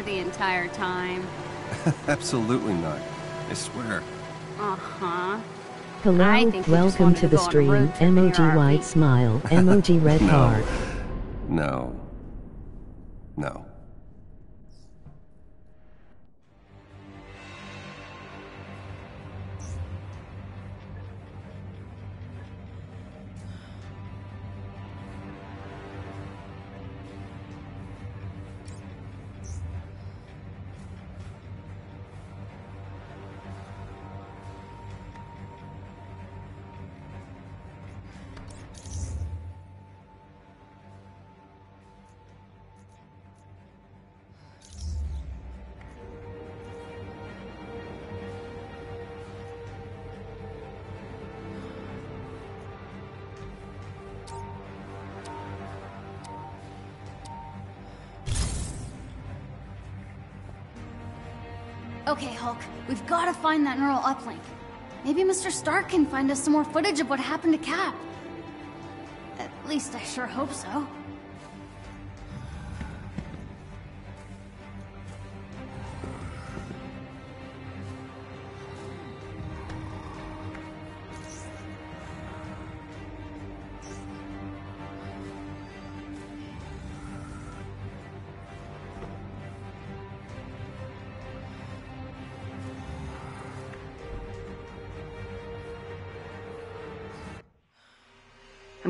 This the entire time? Absolutely not. I swear. Uh-huh. Hello, I think welcome to to the go stream. road trip in Emoji your white smile. Emoji red No. heart. No. No. Find that neural uplink. Maybe Mr. Stark can find us some more footage of what happened to Cap. At least I sure hope so.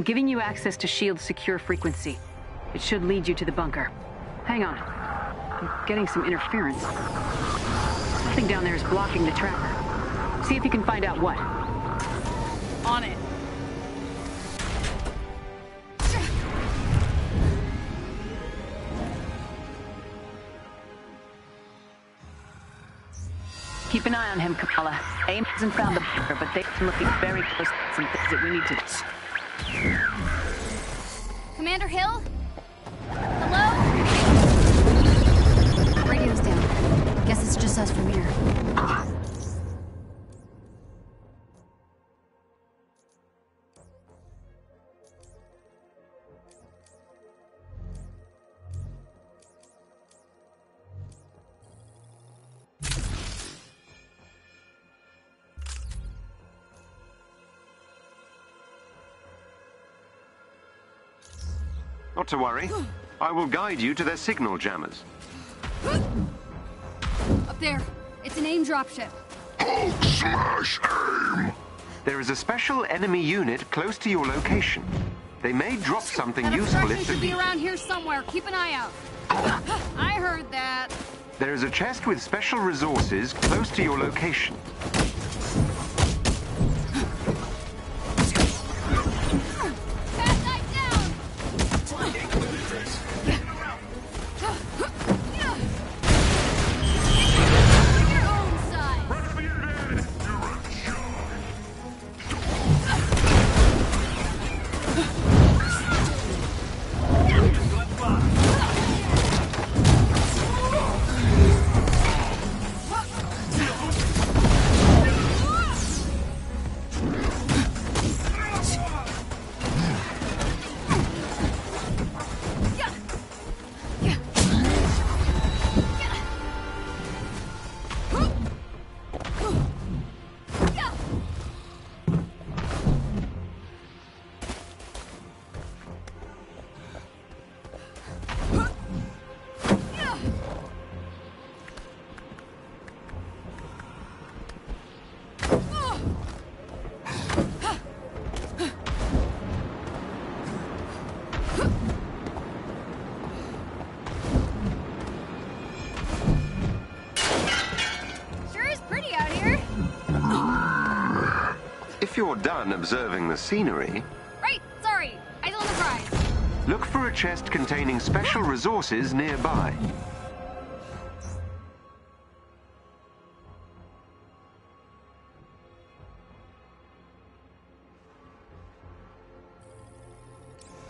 I'm giving you access to S.H.I.E.L.D.'s secure frequency. It should lead you to the bunker. Hang on. I'm getting some interference. Something down there is blocking the tracker. See if you can find out what. On it. Keep an eye on him, Kamala. AIM hasn't found the bunker, but they've been looking very close at some things that we need to... Commander Hill? Hello? Radio's down. Guess it's just us from here. Not to worry. I will guide you to their signal jammers. Up there. It's an AIM dropship. Smash AIM! There is a special enemy unit close to your location. They may drop something That useful if should be around here somewhere. Keep an eye out. I heard that. There is a chest with special resources close to your location. If observing the scenery, Right, sorry. Eyes on the prize. look for a chest containing special resources nearby.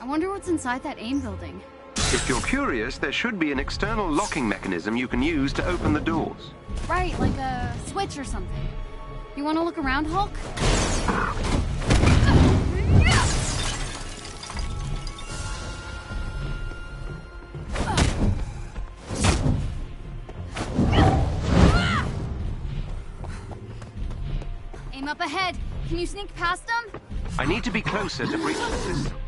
I wonder what's inside that AIM building. If you're curious, there should be an external locking mechanism you can use to open the doors. Right, like a switch or something. You want to look around, Hulk? Up ahead. Can you sneak past them? I need to be closer to breach the.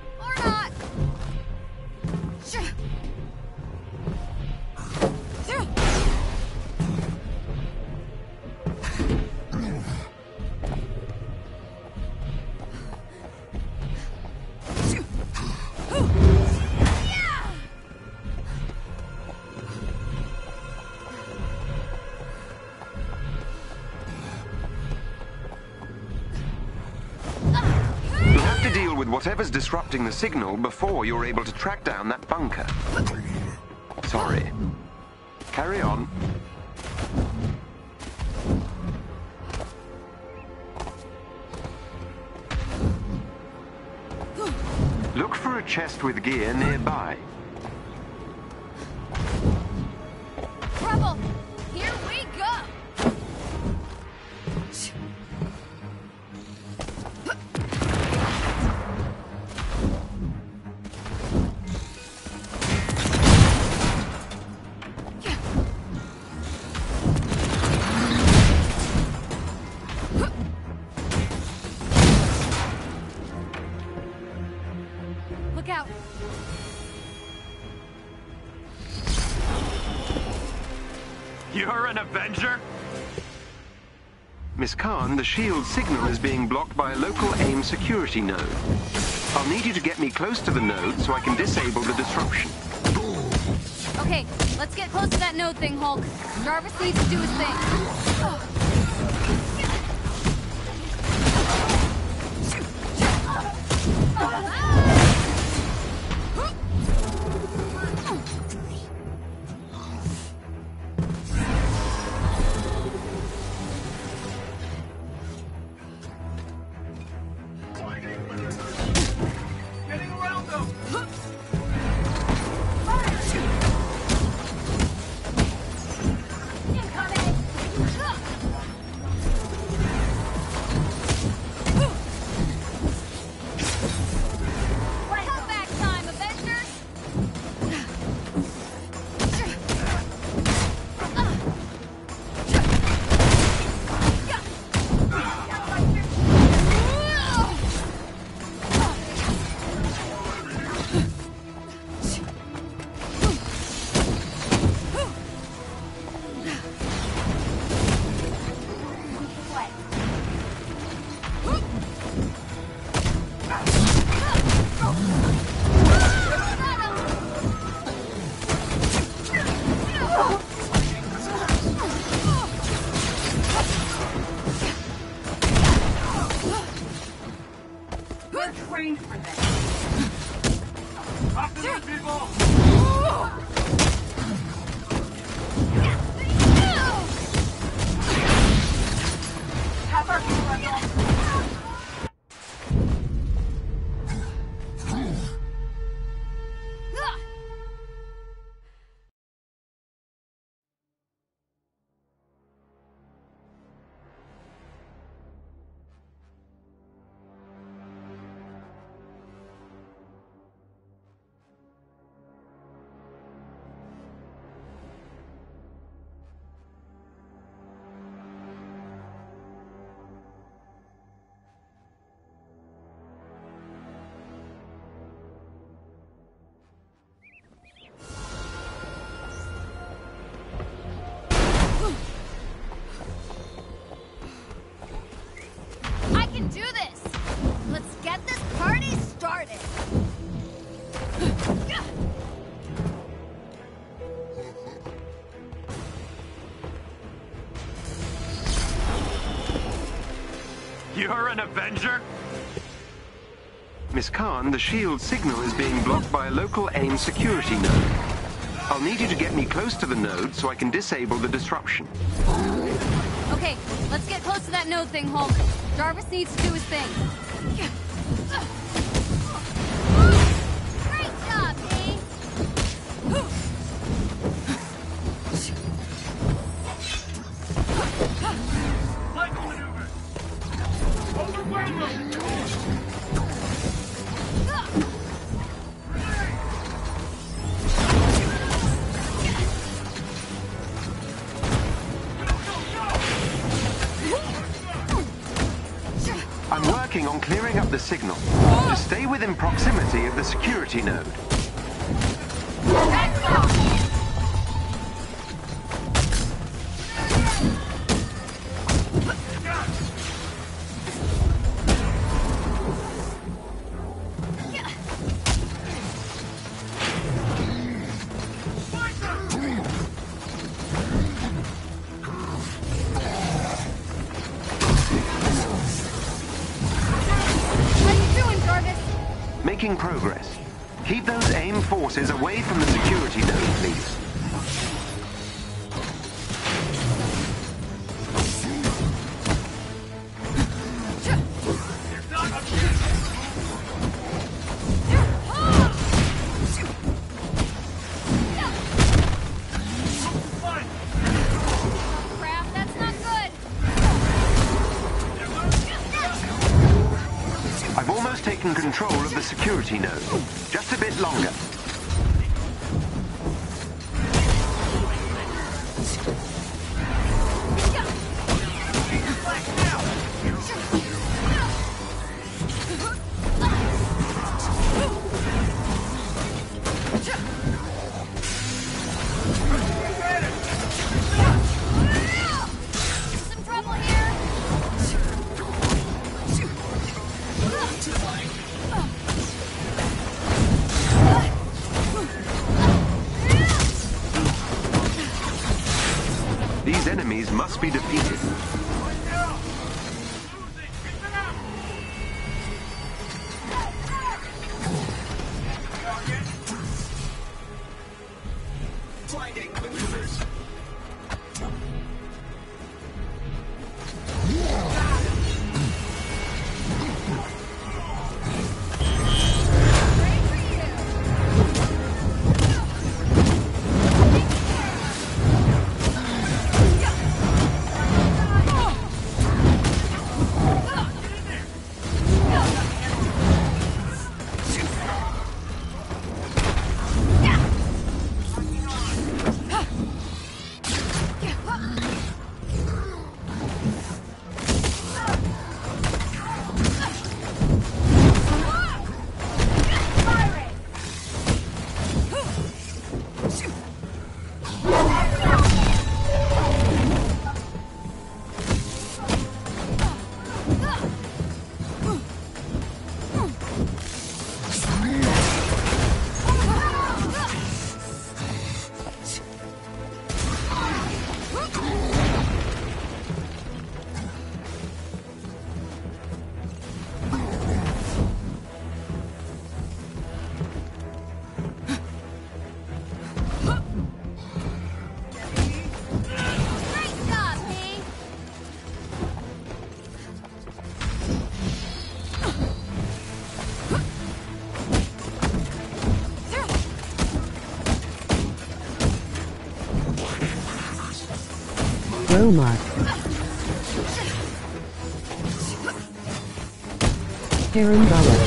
Whatever's disrupting the signal before you're able to track down that bunker. Sorry. Carry on. Look for a chest with gear nearby. The SHIELD signal is being blocked by a local AIM security node. I'll need you to get me close to the node so I can disable the disruption. Okay, let's get close to that node thing, Hulk. Jarvis needs to do his thing. You're an Avenger? Miss Khan, the SHIELD signal is being blocked by a local AIM security node. I'll need you to get me close to the node so I can disable the disruption. Okay, let's get close to that node thing, Hulk. Jarvis needs to do his thing. Of the security node. The Roma. Parambella. Got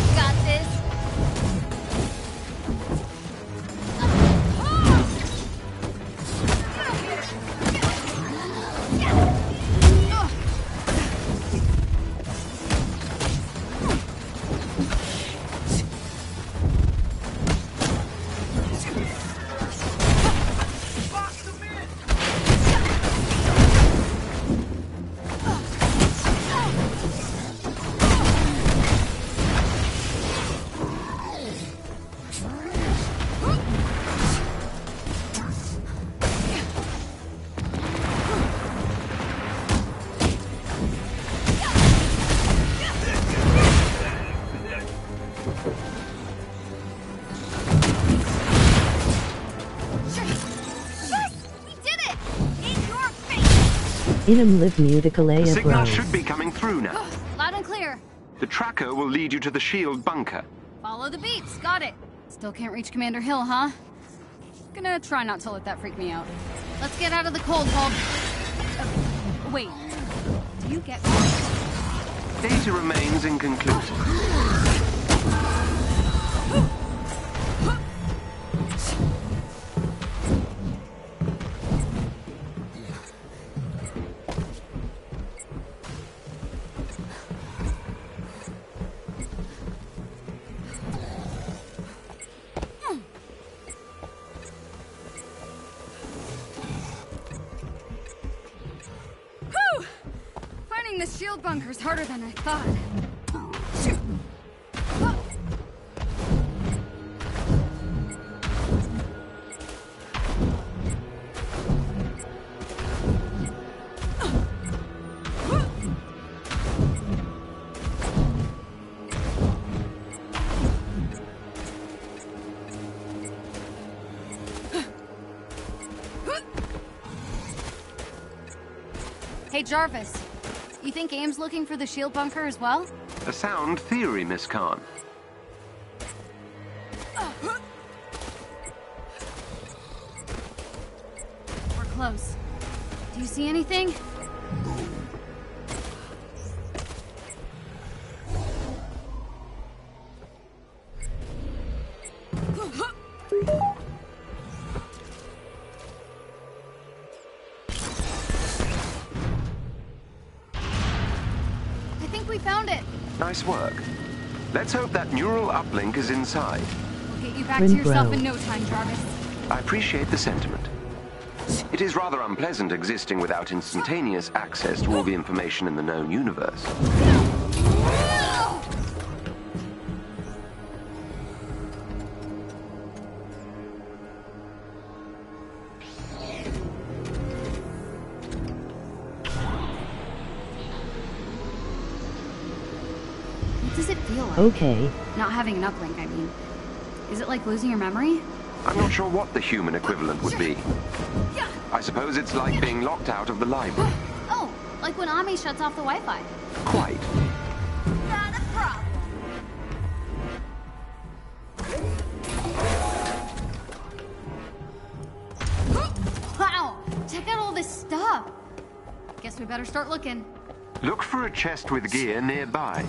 Inum live muticalea The signal bros. should be coming through now. Loud and clear. The tracker will lead you to the SHIELD bunker. Follow the beats. Got it. Still can't reach Commander Hill, huh? Gonna try not to let that freak me out. Let's get out of the cold, Bulb. Uh, wait. Do you get? Data remains inconclusive. harder than I thought. Hey, Jarvis. Think AIM's looking for the SHIELD bunker as well? A sound theory, Miss Khan. Is inside. We'll get you back to yourself in no time, Jarvis. I appreciate the sentiment. It is rather unpleasant existing without instantaneous access to all the information in the known universe. Okay. Not having an uplink, I mean. Is it like losing your memory? I'm not sure what the human equivalent would be. I suppose it's like being locked out of the library. Oh, like when Ammi shuts off the Wi-Fi. Quite. Not a problem. Wow! Check out all this stuff. Guess we better start looking. Look for a chest with gear nearby.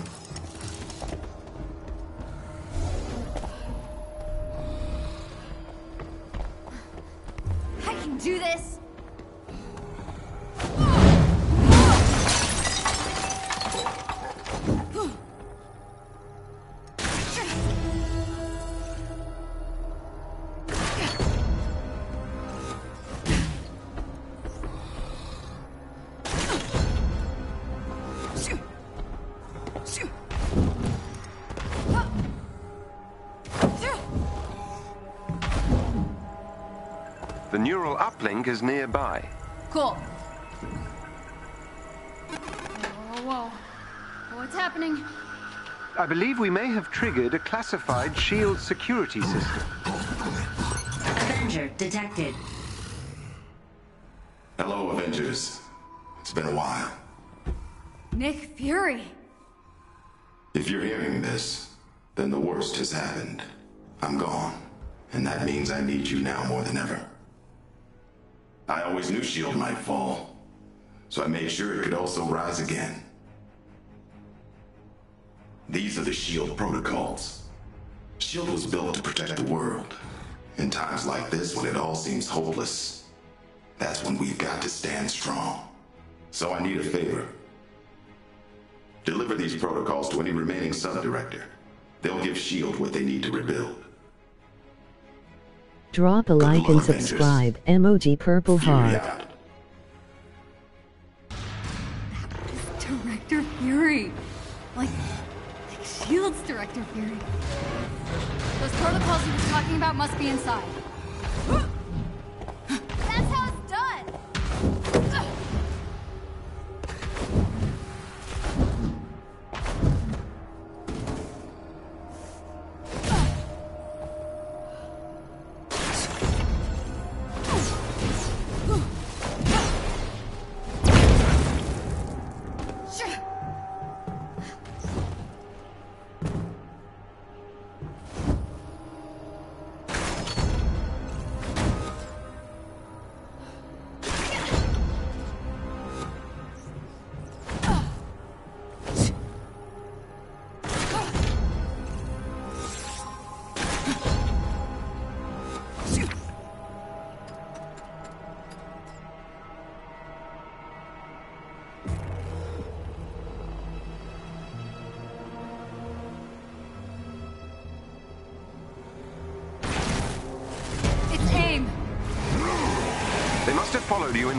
Uplink is nearby. Cool. Whoa, whoa. What's happening? I believe we may have triggered a classified SHIELD security system. Avenger detected. Hello, Avengers. It's been a while. Nick Fury. If you're hearing this, then the worst has happened. I'm gone, and that means I need you now more than ever. I always knew S.H.I.E.L.D. might fall, so I made sure it could also rise again. These are the SHIELD protocols. SHIELD was built to protect the world. In times like this, when it all seems hopeless, that's when we've got to stand strong. So I need a favor. Deliver these protocols to any remaining sub-director. They'll give S.H.I.E.L.D. what they need to rebuild. Drop a like and subscribe. Emoji purple heart. Director Fury. Like, like SHIELD's Director Fury. Those protocols he was talking about must be inside.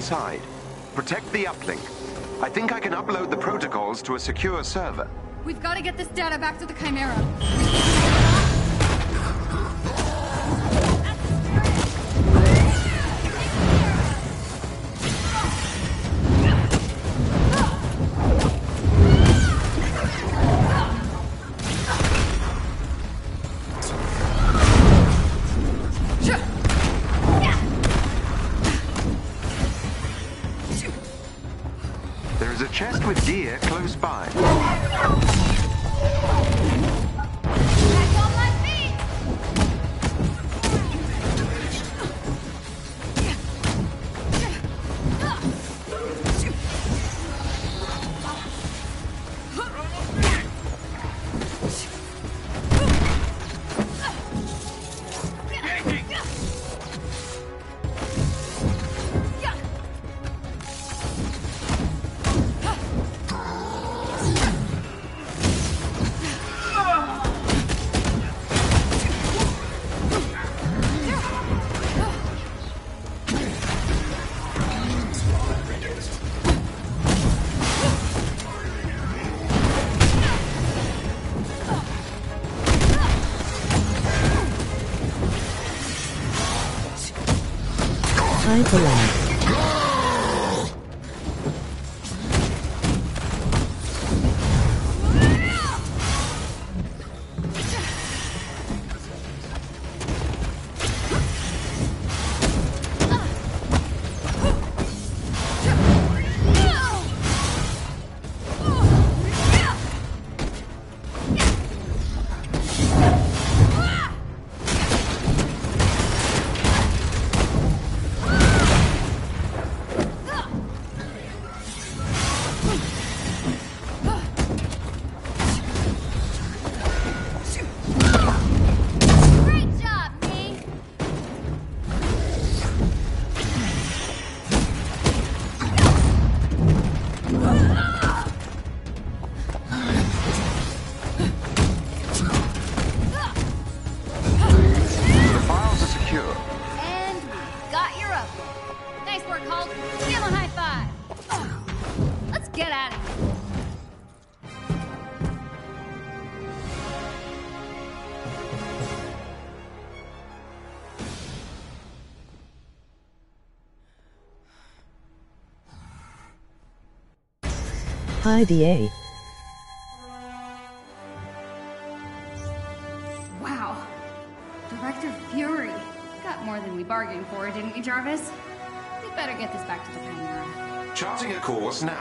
Inside. Protect the uplink. I think I can upload the protocols to a secure server. We've got to get this data back to the Chimera. Hyperlink. Hi DA. Wow. Director Fury. Got more than we bargained for, didn't we, Jarvis? We better get this back to the Chimera. Charting a course now.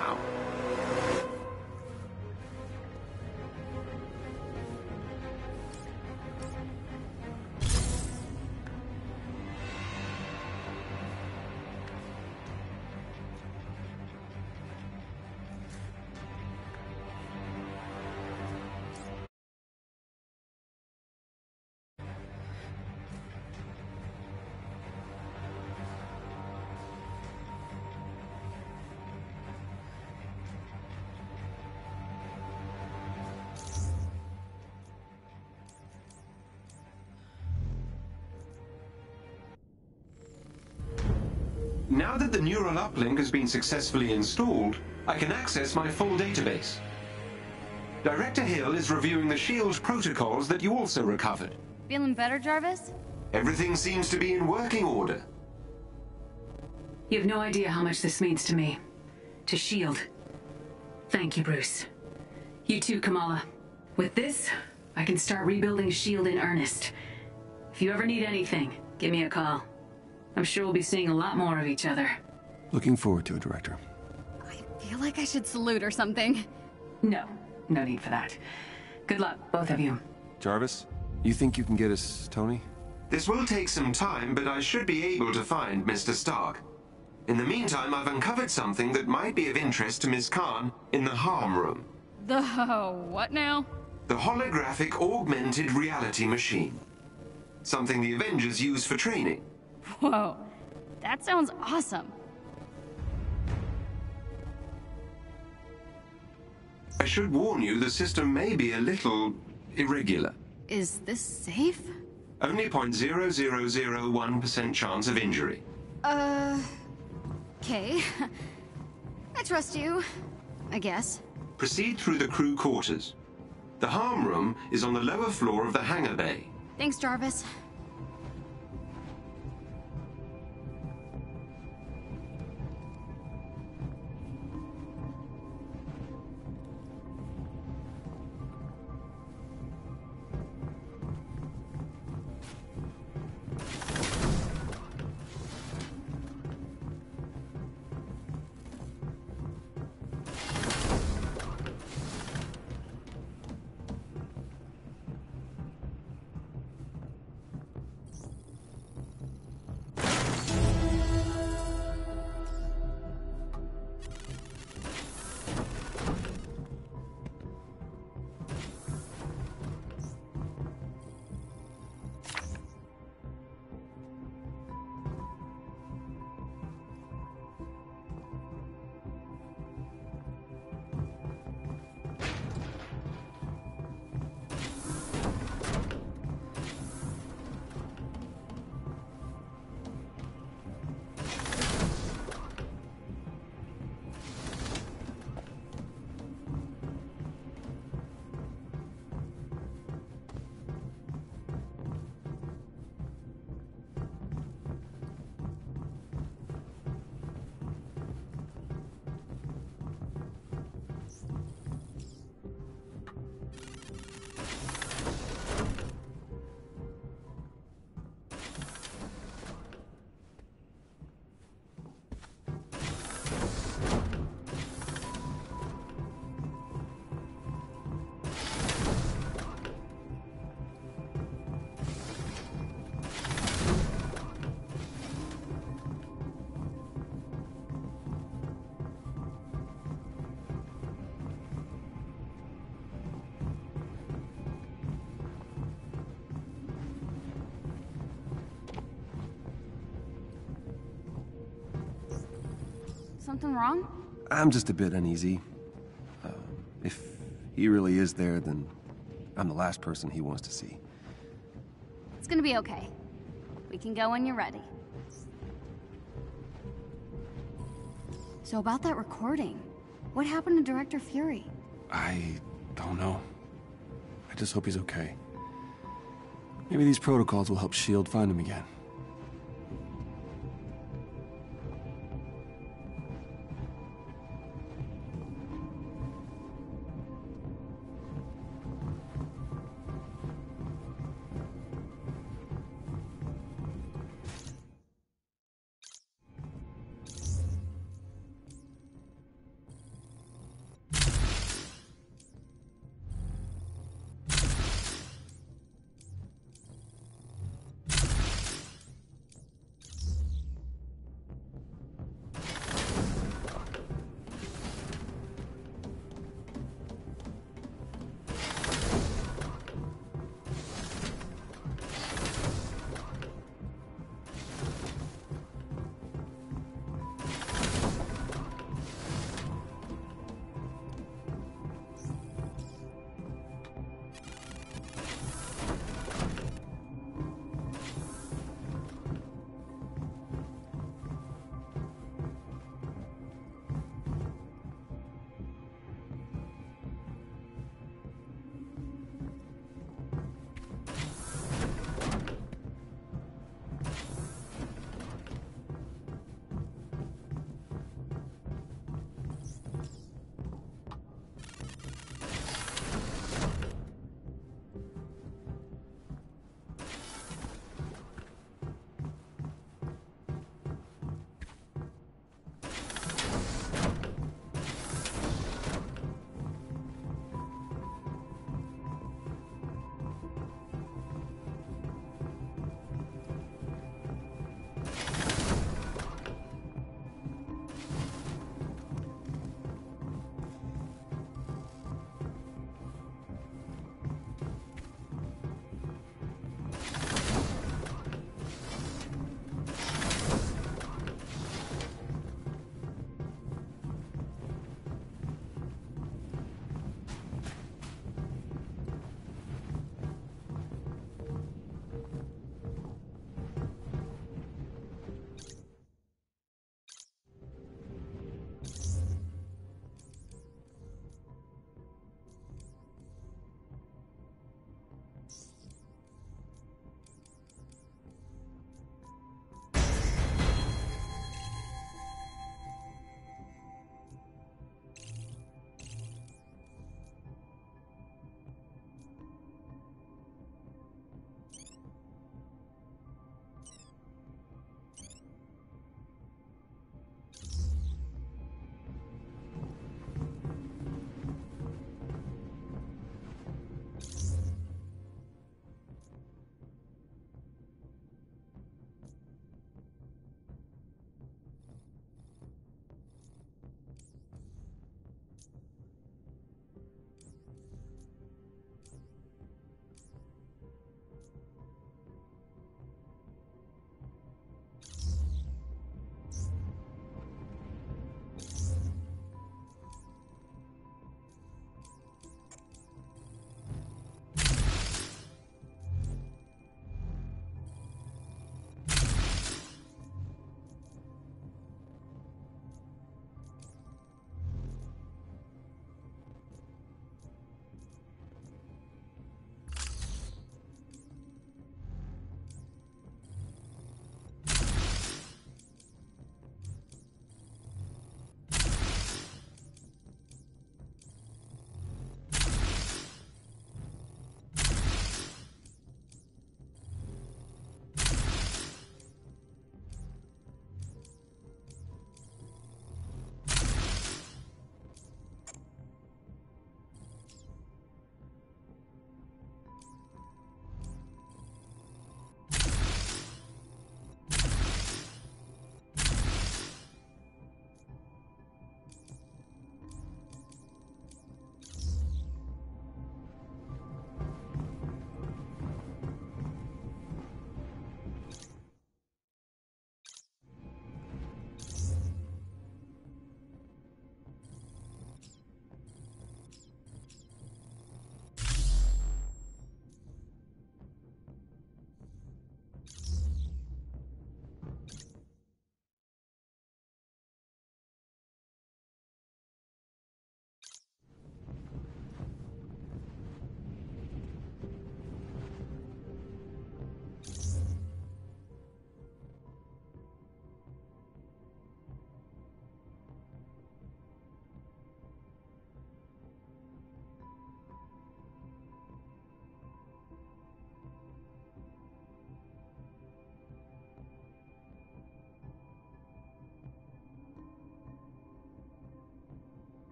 Now that the neural uplink has been successfully installed, I can access my full database. Director Hill is reviewing the SHIELD protocols that you also recovered. Feeling better, Jarvis? Everything seems to be in working order. You have no idea how much this means to me. To S.H.I.E.L.D. Thank you, Bruce. You too, Kamala. With this, I can start rebuilding S.H.I.E.L.D. in earnest. If you ever need anything, give me a call. I'm sure we'll be seeing a lot more of each other. Looking forward to it, Director. I feel like I should salute or something. No, no need for that. Good luck, both of you. Jarvis, you think you can get us Tony? This will take some time, but I should be able to find Mr. Stark. In the meantime, I've uncovered something that might be of interest to Ms. Khan in the HARM room. The what now? The holographic augmented reality machine. Something the Avengers use for training. Whoa, that sounds awesome. I should warn you, the system may be a little irregular. Is this safe? Only 0.0001% chance of injury. Uh... Okay. I trust you. I guess. Proceed through the crew quarters. The HARM room is on the lower floor of the hangar bay. Thanks, Jarvis. Something wrong? I'm just a bit uneasy. Uh, if he really is there, then I'm the last person he wants to see. It's gonna be okay. We can go when you're ready. So about that recording, what happened to Director Fury? I don't know. I just hope he's okay. Maybe these protocols will help S.H.I.E.L.D. find him again.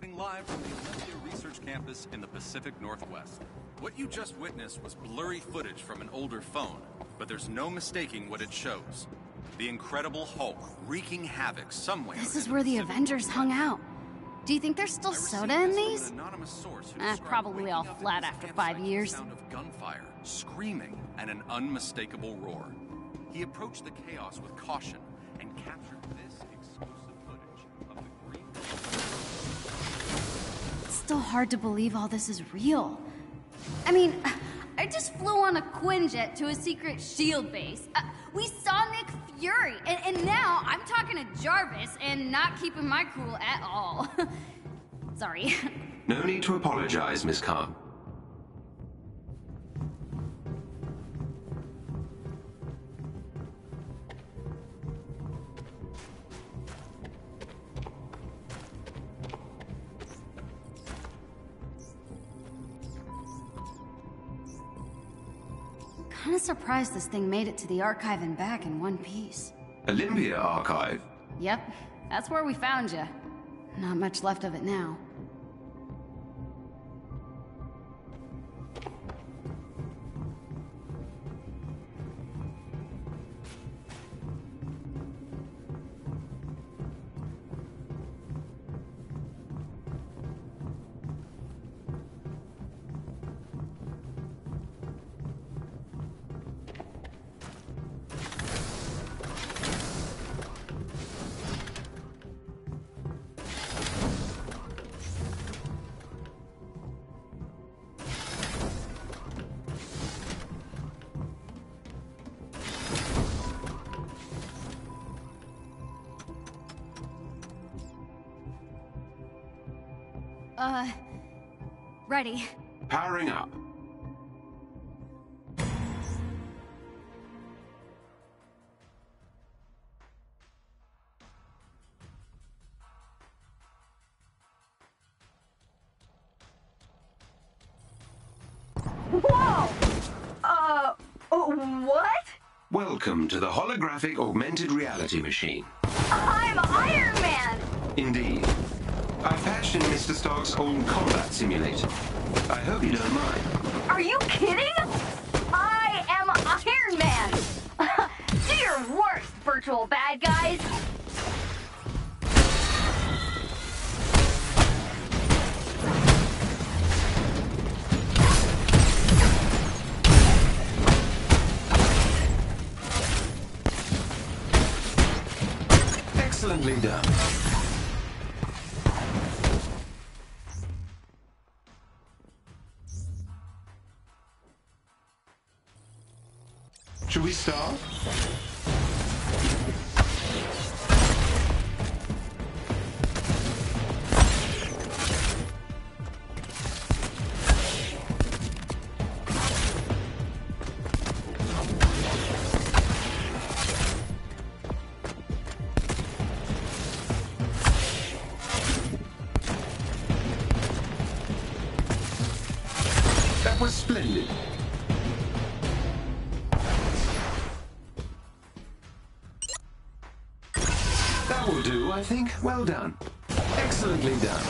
Reporting live from the Olympia Research Campus in the Pacific Northwest. What you just witnessed was blurry footage from an older phone, but there's no mistaking what it shows. The Incredible Hulk wreaking havoc somewhere. This is where the Avengers hung out. Do you think there's still soda in these? Eh, probably all flat after five years. Sound of gunfire, screaming, and an unmistakable roar. He approached the chaos with caution still hard to believe all this is real. I mean, I just flew on a Quinjet to a secret SHIELD base. Uh, we saw Nick Fury, and, and now I'm talking to Jarvis and not keeping my cool at all. Sorry. No need to apologize, Miss Khan. Surprised this thing made it to the archive and back in one piece. Olympia Archive. Yep, that's where we found you. Not much left of it now. Ready. Powering up. Whoa! Uh, what? Welcome to the holographic augmented reality machine. I'm Iron Man! Indeed. I've patched in Mr. Stark's old combat simulator. I hope you don't mind. Are you kidding? I am Iron Man! Do your worst, virtual bad guys! Excellently done. Well done. Excellently done.